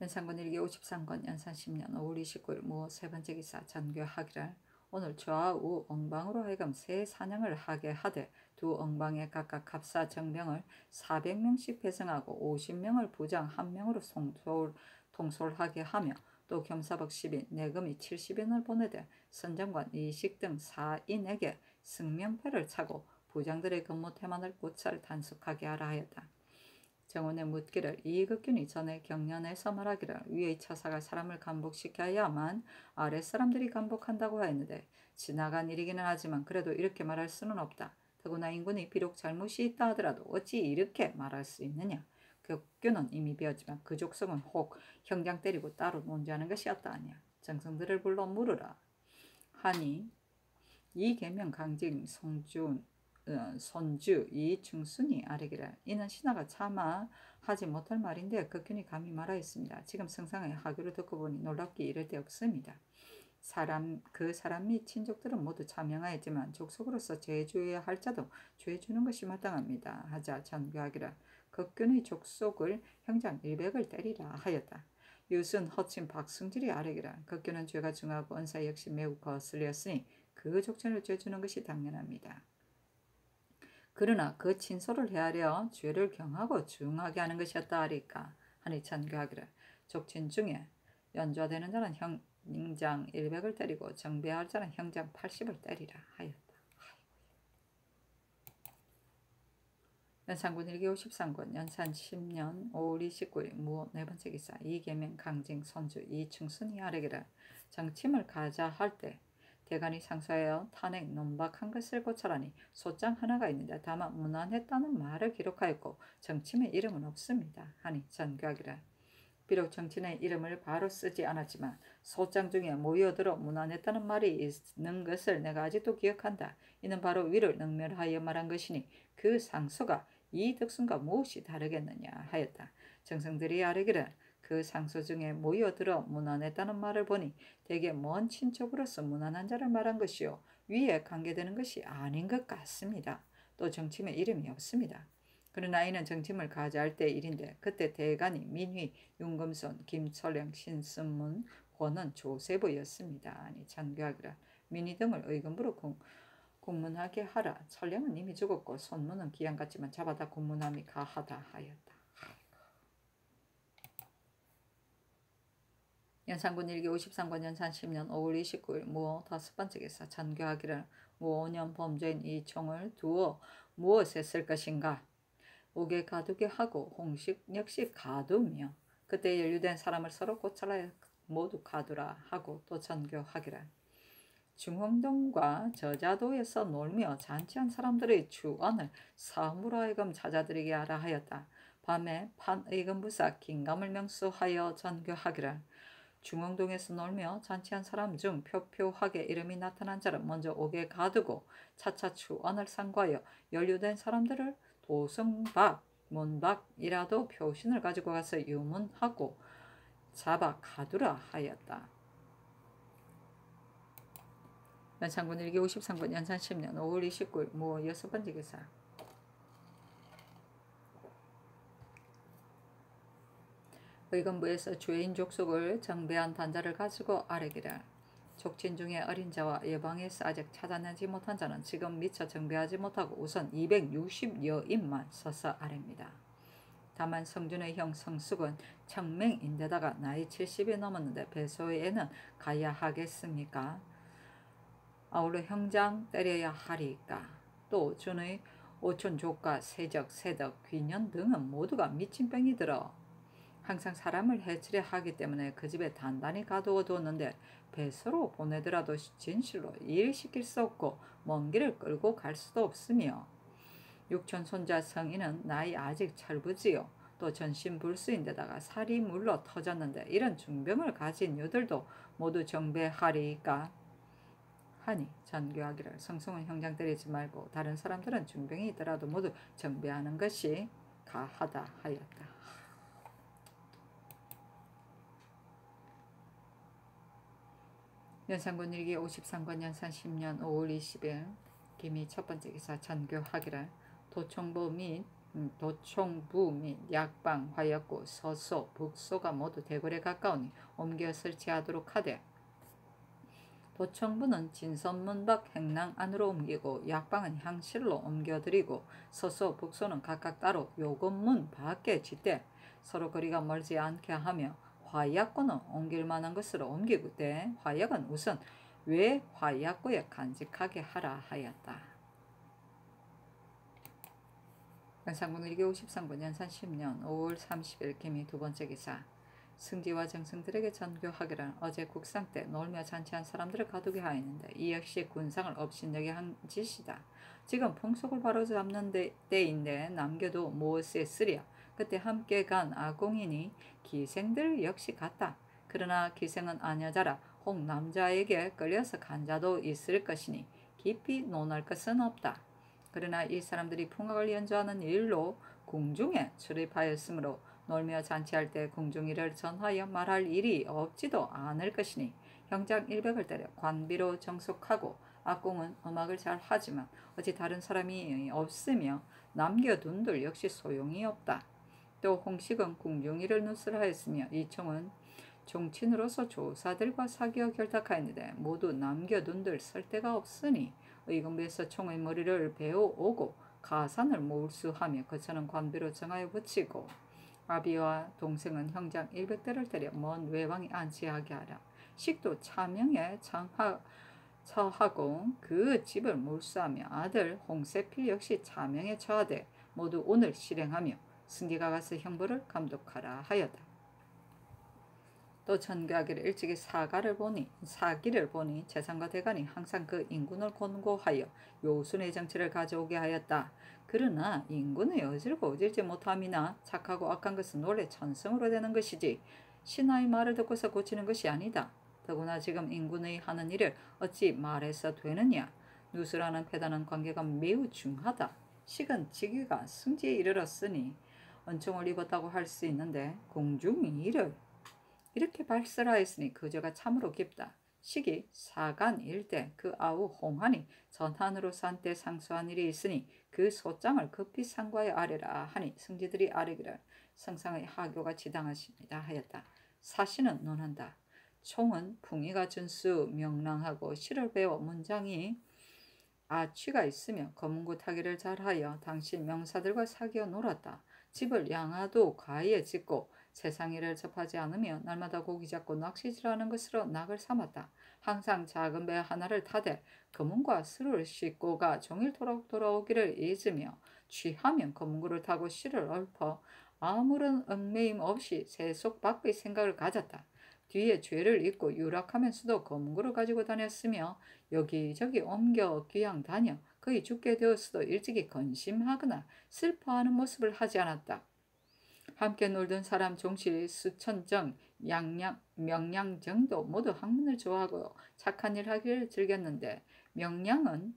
연산군 일기 53권 연산 10년 5월 29일 무세 번째 기사 전교하기를 오늘 좌우 엉방으로 하여금 새 사냥을 하게 하되 두 엉방에 각각 갑사 정병을 400명씩 배성하고 50명을 부장 1명으로 송솔, 통솔하게 하며 또 겸사복 10인 내금이 70인을 보내되 선장관 이식 등 4인에게 승명패를 차고 부장들의 근무 태만을 고찰 단속하게 하라 하였다. 정원에 묻기를 이극균이 전에 경련에서 말하기를 위의 처사가 사람을 감복시켜야만 아랫사람들이 감복한다고 하였는데 지나간 일이기는 하지만 그래도 이렇게 말할 수는 없다. 더구나 인군이 비록 잘못이 있다 하더라도 어찌 이렇게 말할 수 있느냐. 격규는 이미 배웠지만 그 족속은 혹 형장 때리고 따로 논지하는 것이었다 하냐. 정성들을 불러 물으라. 하니 이 계명 강직 성준 어, 손주 이충순이 아래기를 이는 신하가 차마 하지 못할 말인데 극균이 감히 말하였습니다. 지금 성상의 하교를 듣고 보니 놀랍기 이를 데 없습니다. 사람 그 사람 및 친족들은 모두 자명하였지만 족속으로서 죄주어야 할 자도 죄 주는 것이 마땅합니다. 하자 전교하기를 극균의 족속을 형장 100을 때리라 하였다. 유순, 허친, 박승질이 아래기라 극균은 죄가 중하고 은사 역시 매우 거슬렸으니 그 족전을 죄 주는 것이 당연합니다. 그러나 그 친소를 헤아려 죄를 경하고 중하게 하는 것이었다 하리까 하니 찬교하기를. 족친 중에 연좌되는 자는 형 장 100을 때리고 정배할 자는 형장 80을 때리라 하였다. 연산군 일기 53권 연산 10년 5월 29일 무호 네 번째 기사. 이계명 강징 선주 이충순이 아래기를 정침을 가자 할때 대간이 상사하여 탄핵 논박한 것을 고찰하니 소장 하나가 있는데 다만 무난했다는 말을 기록하였고 정치의 이름은 없습니다. 하니 전교하기를 비록 정치인의 이름을 바로 쓰지 않았지만 소장 중에 모여들어 무난했다는 말이 있는 것을 내가 아직도 기억한다. 이는 바로 위를 능멸하여 말한 것이니 그 상소가 이 득순과 무엇이 다르겠느냐 하였다. 정성들이 아뢰기를 그 상소 중에 모여들어 무난했다는 말을 보니 대개 먼 친척으로서 무난한 자를 말한 것이요 위에 관계되는 것이 아닌 것 같습니다. 또 정치의 이름이 없습니다. 그러나 이는 정침을 가져할 때 일인데 그때 대간이 민휘, 윤금손, 김철령, 신승문, 권은 조세보였습니다. 아니 장교하기라 민희 등을 의금부로 공, 공문하게 하라. 철령은 이미 죽었고 손문은 기양 같지만 잡아다 공문함이 가하다 하였다. 연산군 일기 53권 연산 10년 5월 29일 무어 다섯 번째 기사 장교하기를 무오년 범죄인 이 총을 두어 무엇에 쓸 것인가? 옥에 가두게 하고 홍식 역시 가두며 그때 연루된 사람을 서로 고찰하여 모두 가두라 하고 또 전교하기를. 중흥동과 저자도에서 놀며 잔치한 사람들의 주언을 사무로 하여금 찾아들이게 하라 하였다. 밤에 판의금부사 긴감을 명수하여 전교하기를 중흥동에서 놀며 잔치한 사람 중 표표하게 이름이 나타난 자를 먼저 옥에 가두고 차차 추언을 상고하여 연루된 사람들을 도승박, 문박이라도 표신을 가지고 가서 유문하고 잡아 가두라 하였다. 연산군 일기 53권 연산 10년 5월 29일 모 여섯 번째 기사 의금부에서 죄인 족속을 정배한 단자를 가지고 아뢰기를 족친 중에 어린 자와 예방에서 아직 찾아내지 못한 자는 지금 미처 정비하지 못하고 우선 260여인만 서서 아랍니다. 다만 성준의 형 성숙은 청맹인데다가 나이 70이 넘었는데 배소에는 가야 하겠습니까? 아울러 형장 때려야 하리까? 또 준의 오촌 조카 세적 세덕 귀년 등은 모두가 미친병이 들어 항상 사람을 해치려 하기 때문에 그 집에 단단히 가두어 두었는데 배서로 보내더라도 진실로 일시킬 수 없고 먼 길을 끌고 갈 수도 없으며 육촌 손자 성인은 나이 아직 철부지요. 또 전신불수인데다가 살이 물러 터졌는데 이런 중병을 가진 여들도 모두 정배하리까 하니 전교하기를 성성은 형장 때리지 말고 다른 사람들은 중병이 있더라도 모두 정배하는 것이 가하다 하였다. 연산군 일기 53권 연산 10년 5월 20일 김이 첫 번째 기사 전교하기를 도청부 및 음, 도청부 및 약방, 화약고, 서소, 북소가 모두 대궐에 가까우니 옮겨 설치하도록 하되 도청부는 진선문 밖 행랑 안으로 옮기고 약방은 향실로 옮겨드리고 서소, 북소는 각각 따로 요금문 밖에 짓되 서로 거리가 멀지 않게 하며 화약고는 옮길 만한 것으로 옮기고 때 화약은 우선 왜 화약고에 간직하게 하라 하였다. 연산군 일기 53군 연산 10년 5월 30일 김이 두 번째 기사 승지와 정승들에게 전교하기를 어제 국상 때 놀며 잔치한 사람들을 가두게 하였는데 이 역시 군상을 업신여게 한 짓이다. 지금 풍속을 바로 잡는 때인데 남겨도 무엇에 쓰랴. 그때 함께 간 아공인이 기생들 역시 같다. 그러나 기생은 아녀자라 혹 남자에게 끌려서 간 자도 있을 것이니 깊이 논할 것은 없다. 그러나 이 사람들이 풍악을 연주하는 일로 궁중에 출입하였으므로 놀며 잔치할 때 궁중이를 전하여 말할 일이 없지도 않을 것이니 형장 일백을 때려 관비로 정속하고 악공은 음악을 잘 하지만 어찌 다른 사람이 없으며 남겨둔들 역시 소용이 없다. 또 홍식은 궁중이를 누설하였으며 이총은 종친으로서 조사들과 사기어 결탁하였는데 모두 남겨둔들 설 데가 없으니 의금부에서 총의 머리를 베어오고 가산을 몰수하며 거처는 관비로 정하여 붙이고 아비와 동생은 형장 100대를 때려 먼 외방에 안치하게 하라. 식도 차명에 창하, 처하고 그 집을 몰수하며 아들 홍세필 역시 차명에 처하되 모두 오늘 실행하며 승기가 가서 형벌을 감독하라 하였다. 또 전교하기를 일찍이 사가를 보니 사기를 보니 재상과 대간이 항상 그 인군을 권고하여 요순의 정치를 가져오게 하였다. 그러나 인군의 어질고 어질지 못함이나 착하고 악한 것은 원래 천성으로 되는 것이지 신하의 말을 듣고서 고치는 것이 아니다. 더구나 지금 인군의 하는 일을 어찌 말해서 되느냐. 누수라는 패단은 관계가 매우 중하다. 식은 지기가 승지에 이르렀으니 은총을 입었다고 할 수 있는데 공중이 이를 이렇게 발설하였으니 그저가 참으로 깊다. 시기 사간 일대 그 아우 홍한이 전한으로 산때 상수한 일이 있으니 그 소장을 급히 상과에 아뢰라 하니 승지들이 아뢰기를 성상의 하교가 지당하십니다 하였다. 사신은 논한다. 총은 풍이가 준수 명랑하고 시를 배워 문장이 아취가 있으며 검은고 타기를 잘하여 당신 명사들과 사귀어 놀았다. 집을 양하도 가에 짓고 세상 일을 접하지 않으며 날마다 고기 잡고 낚시질하는 것으로 낙을 삼았다. 항상 작은 배 하나를 타되 검은과 술을 씻고 가 종일토록 돌아오기를 잊으며 취하면 검은구를 타고 시를 엎어 아무런 얽매임 없이 세속 밖의 생각을 가졌다. 뒤에 죄를 잊고 유락하면서도 검은구를 가지고 다녔으며 여기저기 옮겨 귀양 다녀 거의 죽게 되었어도 일찍이 건심하거나 슬퍼하는 모습을 하지 않았다. 함께 놀던 사람 종실 수천정 양양 명량정도 모두 학문을 좋아하고 착한 일 하기를 즐겼는데 명량은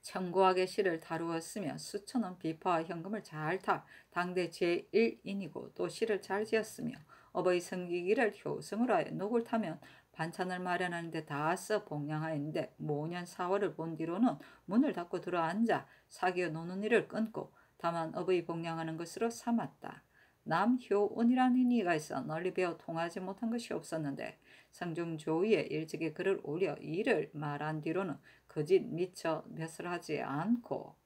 청고하게 시를 다루었으며 수천원 비파와 현금을 잘 타 당대 제1인이고 또 시를 잘 지었으며 어버이 성기기를 효성으로 하여 녹을 타면 반찬을 마련하는데 다 써 봉양하였는데 5년 4월을 본 뒤로는 문을 닫고 들어앉아 사귀어 노는 일을 끊고 다만 어버이 봉양하는 것으로 삼았다. 남효운이라는 이가 있어 널리 배워 통하지 못한 것이 없었는데 성중 조위에 일찍이 글을 올려 이를 말한 뒤로는 거짓 미처 몇을 하지 않고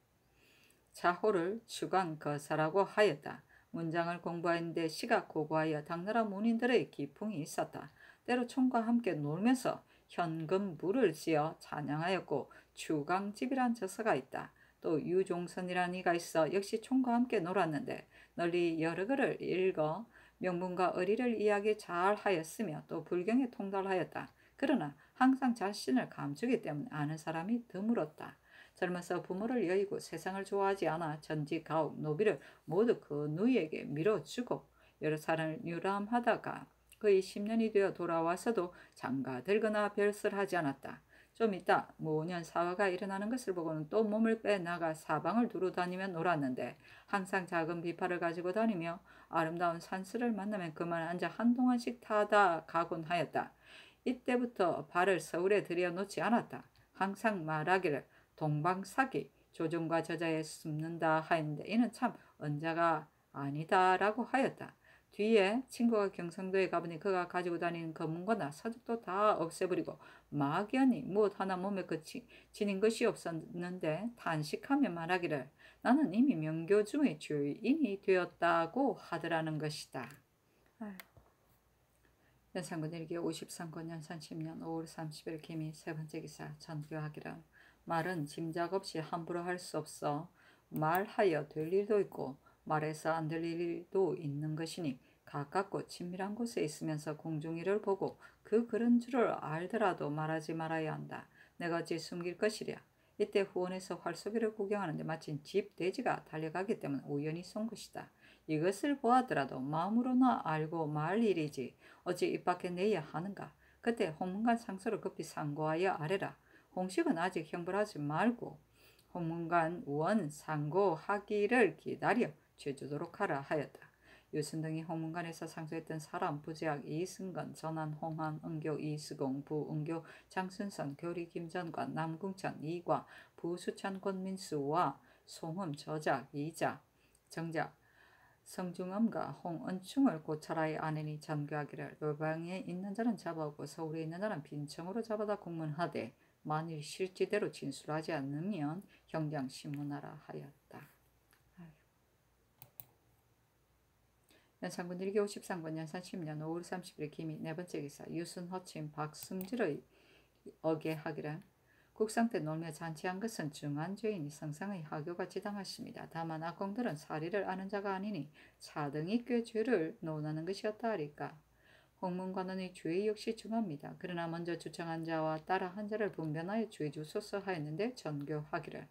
자호를 추강 거사라고 하였다. 문장을 공부하는데 시가 고고하여 당나라 문인들의 기풍이 있었다. 때로 총과 함께 놀면서 현금 물을 지어 찬양하였고 추강집이란 저서가 있다. 또 유종선이라는 이가 있어 역시 총과 함께 놀았는데 널리 여러 글을 읽어 명분과 의리를 이야기 잘 하였으며 또 불경에 통달하였다. 그러나 항상 자신을 감추기 때문에 아는 사람이 드물었다. 젊어서 부모를 여의고 세상을 좋아하지 않아 전직 가옥 노비를 모두 그 누이에게 밀어주고 여러 사람을 유람하다가 거의 10년이 되어 돌아와서도 장가 들거나 별설하지 않았다. 좀 있다 모년 사화가 일어나는 것을 보고는 또 몸을 빼나가 사방을 두루 다니며 놀았는데 항상 작은 비파를 가지고 다니며 아름다운 산수를 만나면 그만 앉아 한동안씩 타다 가곤 하였다. 이때부터 발을 서울에 들여 놓지 않았다. 항상 말하기를 동방사기 조정과 저자에 숨는다 하였는데 이는 참 언자가 아니다라고 하였다. 뒤에 친구가 경상도에 가보니 그가 가지고 다니는 검은거나 서적도 다 없애버리고 막연히 무엇 하나 몸에 그치, 지닌 것이 없었는데 탄식하며 말하기를 나는 이미 명교 중의 주인이 되었다고 하더라는 것이다. 연산군 일기 53권 연산 10년 5월 30일 김이 세 번째 기사 전교하기를 말은 짐작 없이 함부로 할 수 없어 말하여 될 일도 있고 말해서 안될 일도 있는 것이니 가깝고 친밀한 곳에 있으면서 공중일을 보고 그 그런 줄을 알더라도 말하지 말아야 한다. 내가 어찌 숨길 것이랴. 이때 후원에서 활쏘기를 구경하는데 마침 집 돼지가 달려가기 때문에 우연히 쏜 것이다. 이것을 보았더라도 마음으로나 알고 말 일이지 어찌 입 밖에 내야 하는가. 그때 홍문관 상소를 급히 상고하여 아래라. 홍식은 아직 형벌하지 말고 홍문관 원 상고하기를 기다려 죄주도록 하라 하였다. 유순 등이 홍문관에서 상소했던 사람 부제학 이승건 전한 홍한 은교 이수공 부은교 장순선 교리 김전관 남궁천 이과 부수찬 권민수와 송음 저작 이자 정작 성중엄과 홍은충을 고찰하여 아내니 전교하기를 노방에 있는 자는 잡아오고 서울에 있는 자는 빈청으로 잡아다 공문하되 만일 실지대로 진술하지 않으면 형장 신문하라 하였다. 연산군 일기 53권 연산 10년 5월 30일 김이 네 번째 기사 유순 허침 박승질의 어게하기를 국상 때 놀며 잔치한 것은 중한 죄인이 성상의 하교가 지당하십니다. 다만 악공들은 사리를 아는 자가 아니니 차등이 꽤 죄를 논하는 것이었다 하리까. 홍문관원의 주의 역시 중합니다. 그러나 먼저 주청한 자와 따라 한 자를 분변하여 주의 주소서 하였는데 전교하기를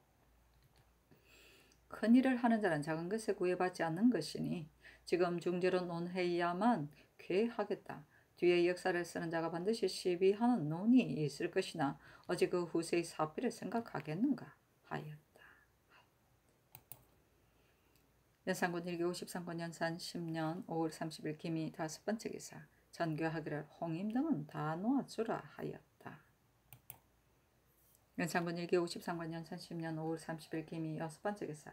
큰 일을 하는 자는 작은 것에 구애받지 않는 것이니 지금 중재로 논해야만 괴하겠다. 뒤에 역사를 쓰는 자가 반드시 시비하는 논이 있을 것이나 어제 그 후세의 사피를 생각하겠는가 하였다. 연산군 1기 53권 연산 10년 5월 30일 김이 다섯 번째 기사 전교하기를 홍임 등은 다 놓아주라 하였다. 연산군 1기 53권 연산 10년 5월 30일 김이 여섯 번째 기사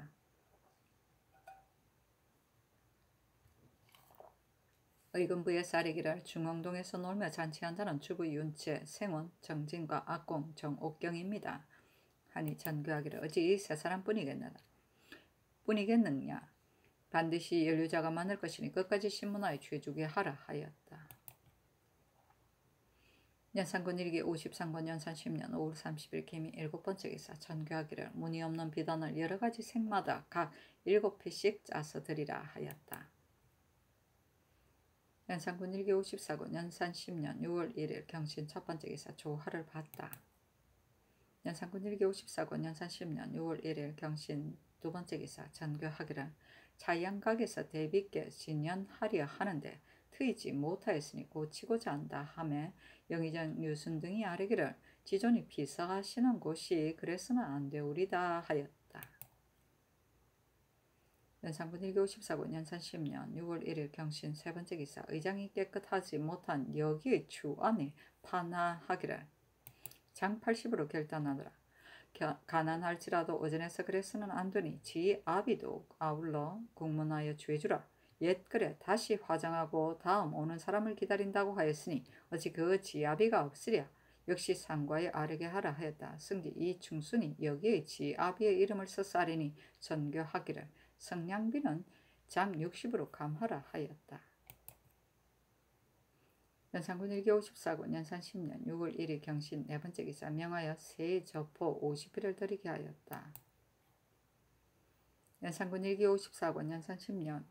의금부의 쌀이기를 중앙동에서 놀며 잔치한다는 주부 윤채, 생원, 정진과 악공, 정옥경입니다. 하니 전교하기를 어찌 이 세 사람뿐이겠느냐 뿐이겠느냐 반드시 연류자가 많을 것이니 끝까지 신문하여 죄주게 하라 하였다. 연산군 1기 53권 연산 10년 5월 30일 개미 일곱 번째 기사 전교하기를 무늬 없는 비단을 여러 가지 색마다 각 일곱 회씩 짜서 드리라 하였다. 연산군 1기 54권 연산 10년 6월 1일 경신 첫 번째 기사 조화를 봤다. 연산군 1기 54권 연산 10년 6월 1일 경신 두 번째 기사 전교하기를 자양각에서 대비께 진연하려 하는데 트이지 못하였으니 고치고자 한다 하매 영의정 유순 등이 아뢰기를 지존이 비서하시는 곳이 그래서는 안 되오리다 하였다. 연산군 1교 14군 연산 10년 6월 1일 경신 세 번째 기사 의장이 깨끗하지 못한 여기의 주 안에 판하하기를 장 80으로 결단하더라. 가난할지라도 오전에서 그래서는 안 되니 지 아비도 아울러 국문하여 죄주라. 옛 그래 다시 화장하고 다음 오는 사람을 기다린다고 하였으니 어찌 그 지아비가 없으랴. 역시 상과에 아르게 하라 하였다. 승지 이 중순이 여기에 지아비의 이름을 써싸리니 전교하기를 성냥비는 장 60으로 감하라 하였다. 연산군 1기 54군 연산 10년 6월 1일 경신 네 번째 기사 명하여 새 저포 50일을 드리게 하였다. 연산군 1기 54군 연산 10년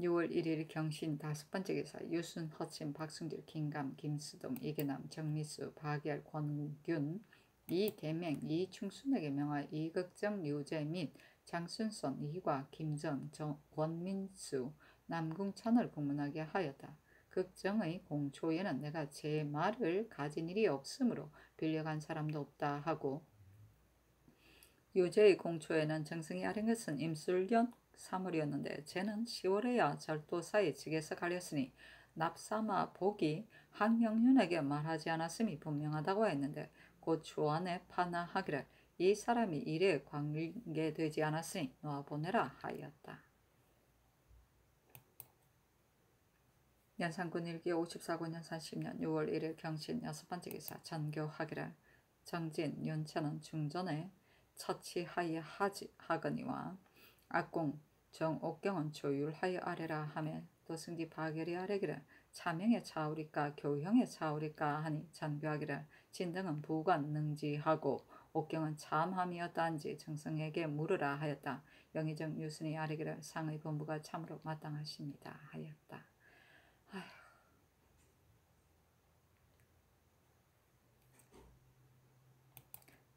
6월 1일 경신 다섯 번째 기사 유순, 허침, 박승길, 김감, 김수동, 이계남, 정미수, 박열, 권균, 이대맹, 이충순에게 명하여 이극정, 유재 및 장순선, 이과, 김정, 정, 권민수, 남궁천을 공문하게 하였다. 극정의 공초에는 내가 제 말을 가진 일이 없으므로 빌려간 사람도 없다 하고 유재의 공초에는 정승이 아린 것은 임술년 3월이었는데 쟤는 10월에야 절도사의 직에서 갈렸으니 납사마 복이 항영윤에게 말하지 않았음이 분명하다고 했는데 곧 주안에 파나하기를 이 사람이 일에 관계되지 않았으니 놓아보내라 하였다. 연산군 1기 54군 연산 10년 6월 1일 경신 여섯 번째 기사 전교하기를 정진 윤천은 중전에 처치하여 하지 하거니와 악공 정옥경은 조율하여 아래라 하며 도승지 바결이 아래기를 차명에 차오리까 교형에 차오리까 하니 전교하기를 진등은 부관 능지하고 옥경은 참함이었다한지 정성에게 물으라 하였다. 영의정 유순이 아래기를 상의 본부가 참으로 마땅하십니다 하였다.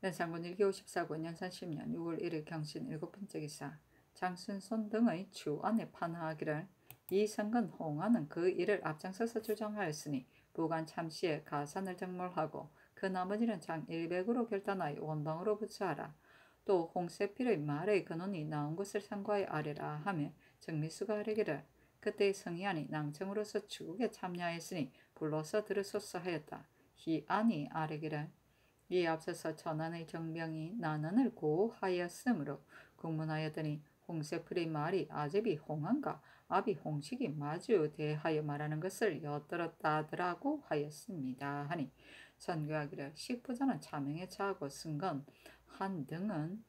연산군 1기 54군 연산 10년 6월 1일 경신 일곱 번째 기사 장순손 등의 주 안에 판하기를 이성근 홍하는 그 일을 앞장서서 주장하였으니 부관 참시에 가산을 정몰하고 그 나머지는 장 100으로 결단하여 원방으로 부처하라. 또 홍세필의 말의 근원이 나온 것을 상과에 아래라 하며 정미수가 아뢰기를 그때 성희안이 낭청으로서 추국에 참여하였으니 불러서 들으소서 하였다. 희안이 아뢰기를 이 앞서서 전환의 정병이 난원을 고하였으므로 국문하였더니 홍세풀의 말이 아제비 홍한가 아비 홍식이 마주 대하여 말하는 것을 엿들었다더라고 하였습니다. 하니 선교하기를 식부자는 차명에 차하고 승건 한 등은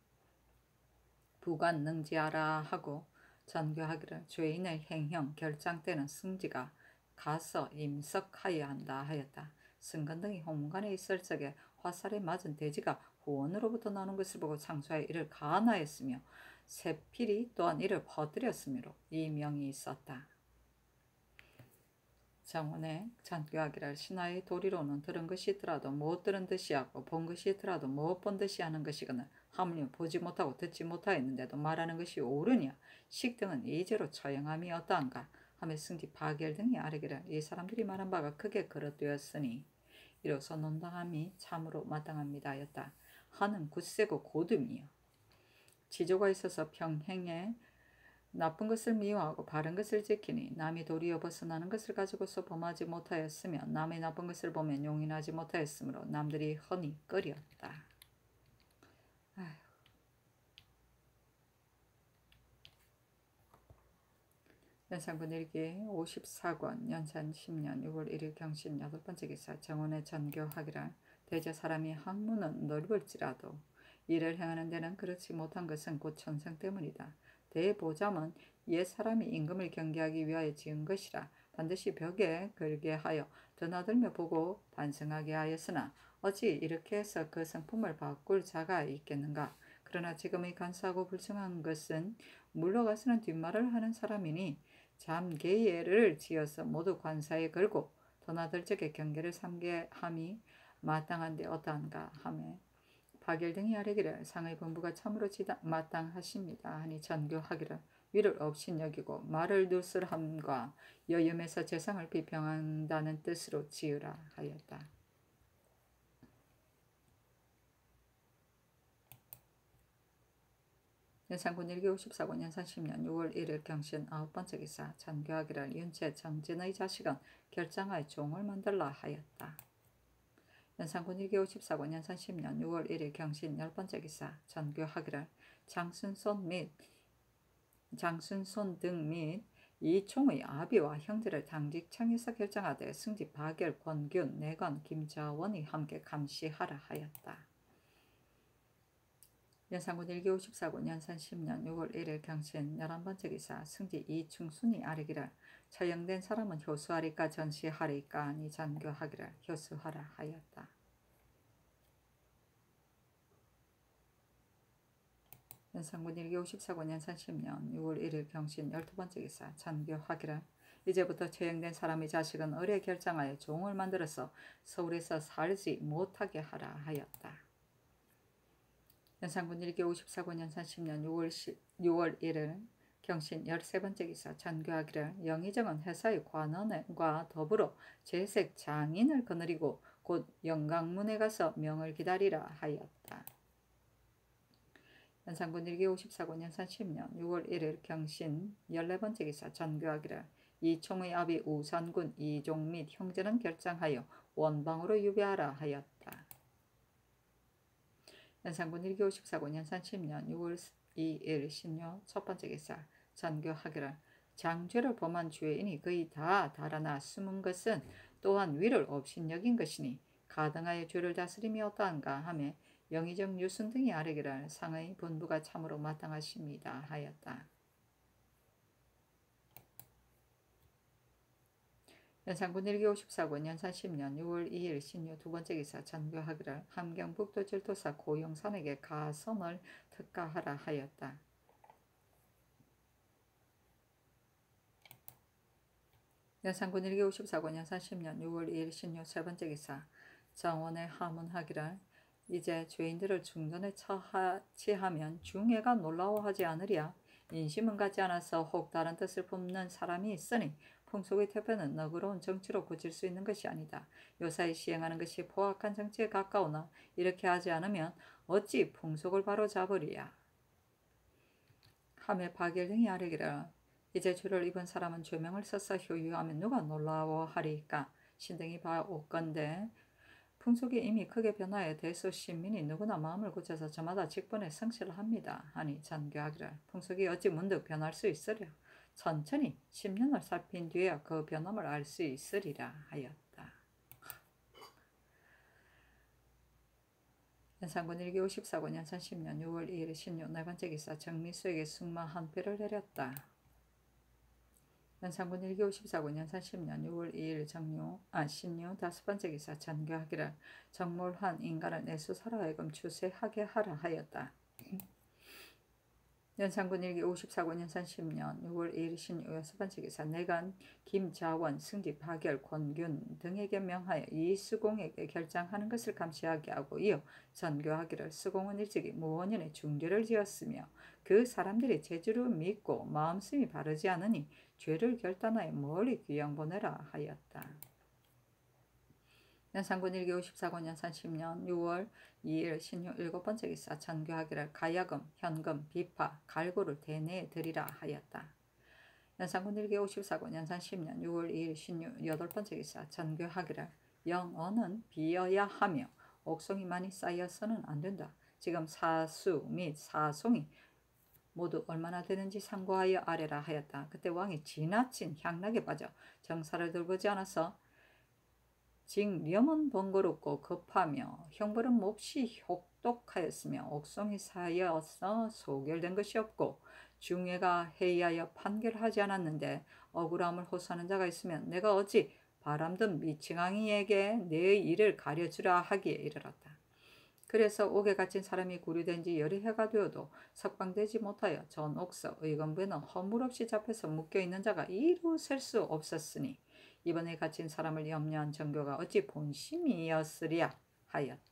부관 능지하라 하고 전교하기를 죄인의 행형 결장 때는 승지가 가서 임석하여 한다 하였다. 승건 등이 홍문관에 있을 적에 화살에 맞은 돼지가 후원으로부터 나오는 것을 보고 창수하여 이를 가하나였으며 세필이 또한 이를 퍼뜨렸으므로 이 명이 있었다. 정원에 잔교하기를 신하의 도리로는 들은 것이 있더라도 못 들은 듯이 하고 본 것이 있더라도 못 본 듯이 하는 것이거늘 하물며 보지 못하고 듣지 못하였는데도 말하는 것이 옳으냐 식등은 이제로 처형함이 어떠한가 하며 승지 바겔 등이 아뢰기를 이 사람들이 말한 바가 크게 그릇되었으니 이로써 논당함이 참으로 마땅합니다 하였다. 하는 굳세고 고듬이요. 지조가 있어서 평행에 나쁜 것을 미워하고 바른 것을 지키니 남이 도리어 벗어나는 것을 가지고서 범하지 못하였으며 남의 나쁜 것을 보면 용인하지 못하였으므로 남들이 허니 끓였다. 아휴. 연산군 일기 54권 연산 10년 6월 1일 경신 여덟 번째 기사 정원의 전교하기라 대저 사람이 학문은 넓을지라도 일을 행하는 데는 그렇지 못한 것은 곧 천성 때문이다. 대보잠은 옛 사람이 임금을 경계하기 위하여 지은 것이라 반드시 벽에 걸게 하여 드나들며 보고 반성하게 하였으나 어찌 이렇게 해서 그 성품을 바꿀 자가 있겠는가. 그러나 지금의 간사하고 불쌍한 것은 물러가서는 뒷말을 하는 사람이니 잠계예를 지어서 모두 관사에 걸고 드나들 적에 경계를 삼게 함이 마땅한데 어떠한가 하매 박일 등이 아뢰기를 상의 본부가 참으로 지다, 마땅하십니다 하니 전교하기를 위를 없인 여기고 말을 누설함과 여염에서 재상을 비평한다는 뜻으로 지으라 하였다. 연산군 일기 54권 연산 10년 6월 1일 경신 아홉 번째 기사 전교하기를 윤채 정진의 자식은 결장하여 종을 만들라 하였다. 연산군 1기 54권 연산 10년 6월 1일 경신 열번째 기사 전교하기를 장순손 및 장순손 등 및 이총의 아비와 형제를 당직 청에서 결정하되 승지 박열 권균 내건 김자원이 함께 감시하라 하였다. 연산군 1기 54권 연산 10년 6월 1일 경신 11번째 기사 승지 이충순이 아뢰기를 처형된 사람은 효수하리까 전시하리까 아니 잔교하기를 효수하라 하였다. 연산군 1기 54권 연산 10년 6월 1일 경신 12번째 기사 잔교하기를 이제부터 처형된 사람의 자식은 의뢰 결정하여 종을 만들어서 서울에서 살지 못하게 하라 하였다. 연산군 1기 54권 연산 10년 6월, 10, 6월 1일 경신 13번째 기사 전교하기를 영의정은 회사의 관원과 더불어 재색 장인을 거느리고 곧 영광문에 가서 명을 기다리라 하였다. 연산군 1기 54권 연산 10년 6월 1일 경신 14번째 기사 전교하기를 이총의 아비 우산군 이종 및 형제는 결정하여 원방으로 유배하라 하였다. 연산군 1기 54권 연산 10년 6월 2일 신묘 첫 번째 기사 전교하기를 장죄를 범한 죄인이 거의 다 달아나 숨은 것은 또한 위를 없인 여긴 것이니 가등하여 죄를 다스림이 어떠한가 하며 영의정 유순 등이 아뢰기를 상의 본부가 참으로 마땅하십니다 하였다. 연산군 1기 54권 연산 10년 6월 2일 신유 두 번째 기사 전교하기를 함경북도 질도사 고용산에게 가성을 특가하라 하였다. 연산군 1기 54권 연산 10년 6월 2일 신유 세 번째 기사 정원의 하문하기를 이제 죄인들을 중전에 처하 치하면 중해가 놀라워하지 않으랴 인심은 갖지 않아서 혹 다른 뜻을 품는 사람이 있으니 풍속의 태표는 너그러운 정치로 고칠 수 있는 것이 아니다. 요사이 시행하는 것이 포악한 정치에 가까우나 이렇게 하지 않으면 어찌 풍속을 바로 잡으리야. 하며 박일 등이 아뢰기를 이제 죄를 입은 사람은 죄명을 써서 효유하면 누가 놀라워하리까 신등이 봐올건데 풍속이 이미 크게 변화해 대소 시민이 누구나 마음을 고쳐서 저마다 직분에 성실을 합니다. 하니 잔교하기를 풍속이 어찌 문득 변할 수 있으랴. 천천히 10년을 살핀 뒤에 그 변함을 알 수 있으리라 하였다. 연산군 1기 54권 연산 10년 6월 2일 신유 네 번째 기사 정미수에게 승마 한 표를 내렸다. 연산군 1기 54군 연산 10년 6월 2일 정유, 아, 신유 다섯 번째 기사 전교하기를 정몰한 인간을 내수 살아하여금 추세하게 하라 하였다. 연산군 일기 54권 연산 10년 6월 1일 신유 여섯 번째 기사 내간 김자원 승지 박열 권균 등에게 명하여 이 수공에게 결장하는 것을 감시하게 하고 이어 전교하기를 수공은 일찍이 무원년에 중죄를 지었으며 그 사람들이 제주를 믿고 마음씀이 바르지 않으니 죄를 결단하여 멀리 귀양 보내라 하였다. 연산군 일기 54권 연산 10년 6월 2일 신휴 일곱 번째 기사 전교하기를 가야금, 현금, 비파, 갈고를 대내에 드리라 하였다. 연산군 일기 54권 연산 10년 6월 2일 신휴 여덟 번째 기사 전교하기를 영어는 비어야 하며 옥송이 많이 쌓여서는 안 된다. 지금 사수 및 사송이 모두 얼마나 되는지 상고하여 아래라 하였다. 그때 왕이 지나친 향락에 빠져 정사를 들고지 않아서 징렴은 번거롭고 급하며 형벌은 몹시 혹독하였으며 옥송이 사여서 소결된 것이 없고 중회가 회의하여 판결하지 않았는데 억울함을 호소하는 자가 있으면 내가 어찌 바람든 미칭왕이에게 내 일을 가려주라 하기에 이르렀다. 그래서 옥에 갇힌 사람이 구류된 지 열이 해가 되어도 석방되지 못하여 전 옥석 의건부에는 허물없이 잡혀서 묶여있는 자가 이루 셀 수 없었으니 이번에 갇힌 사람을 염려한 정교가 어찌 본심이었으랴 하였다.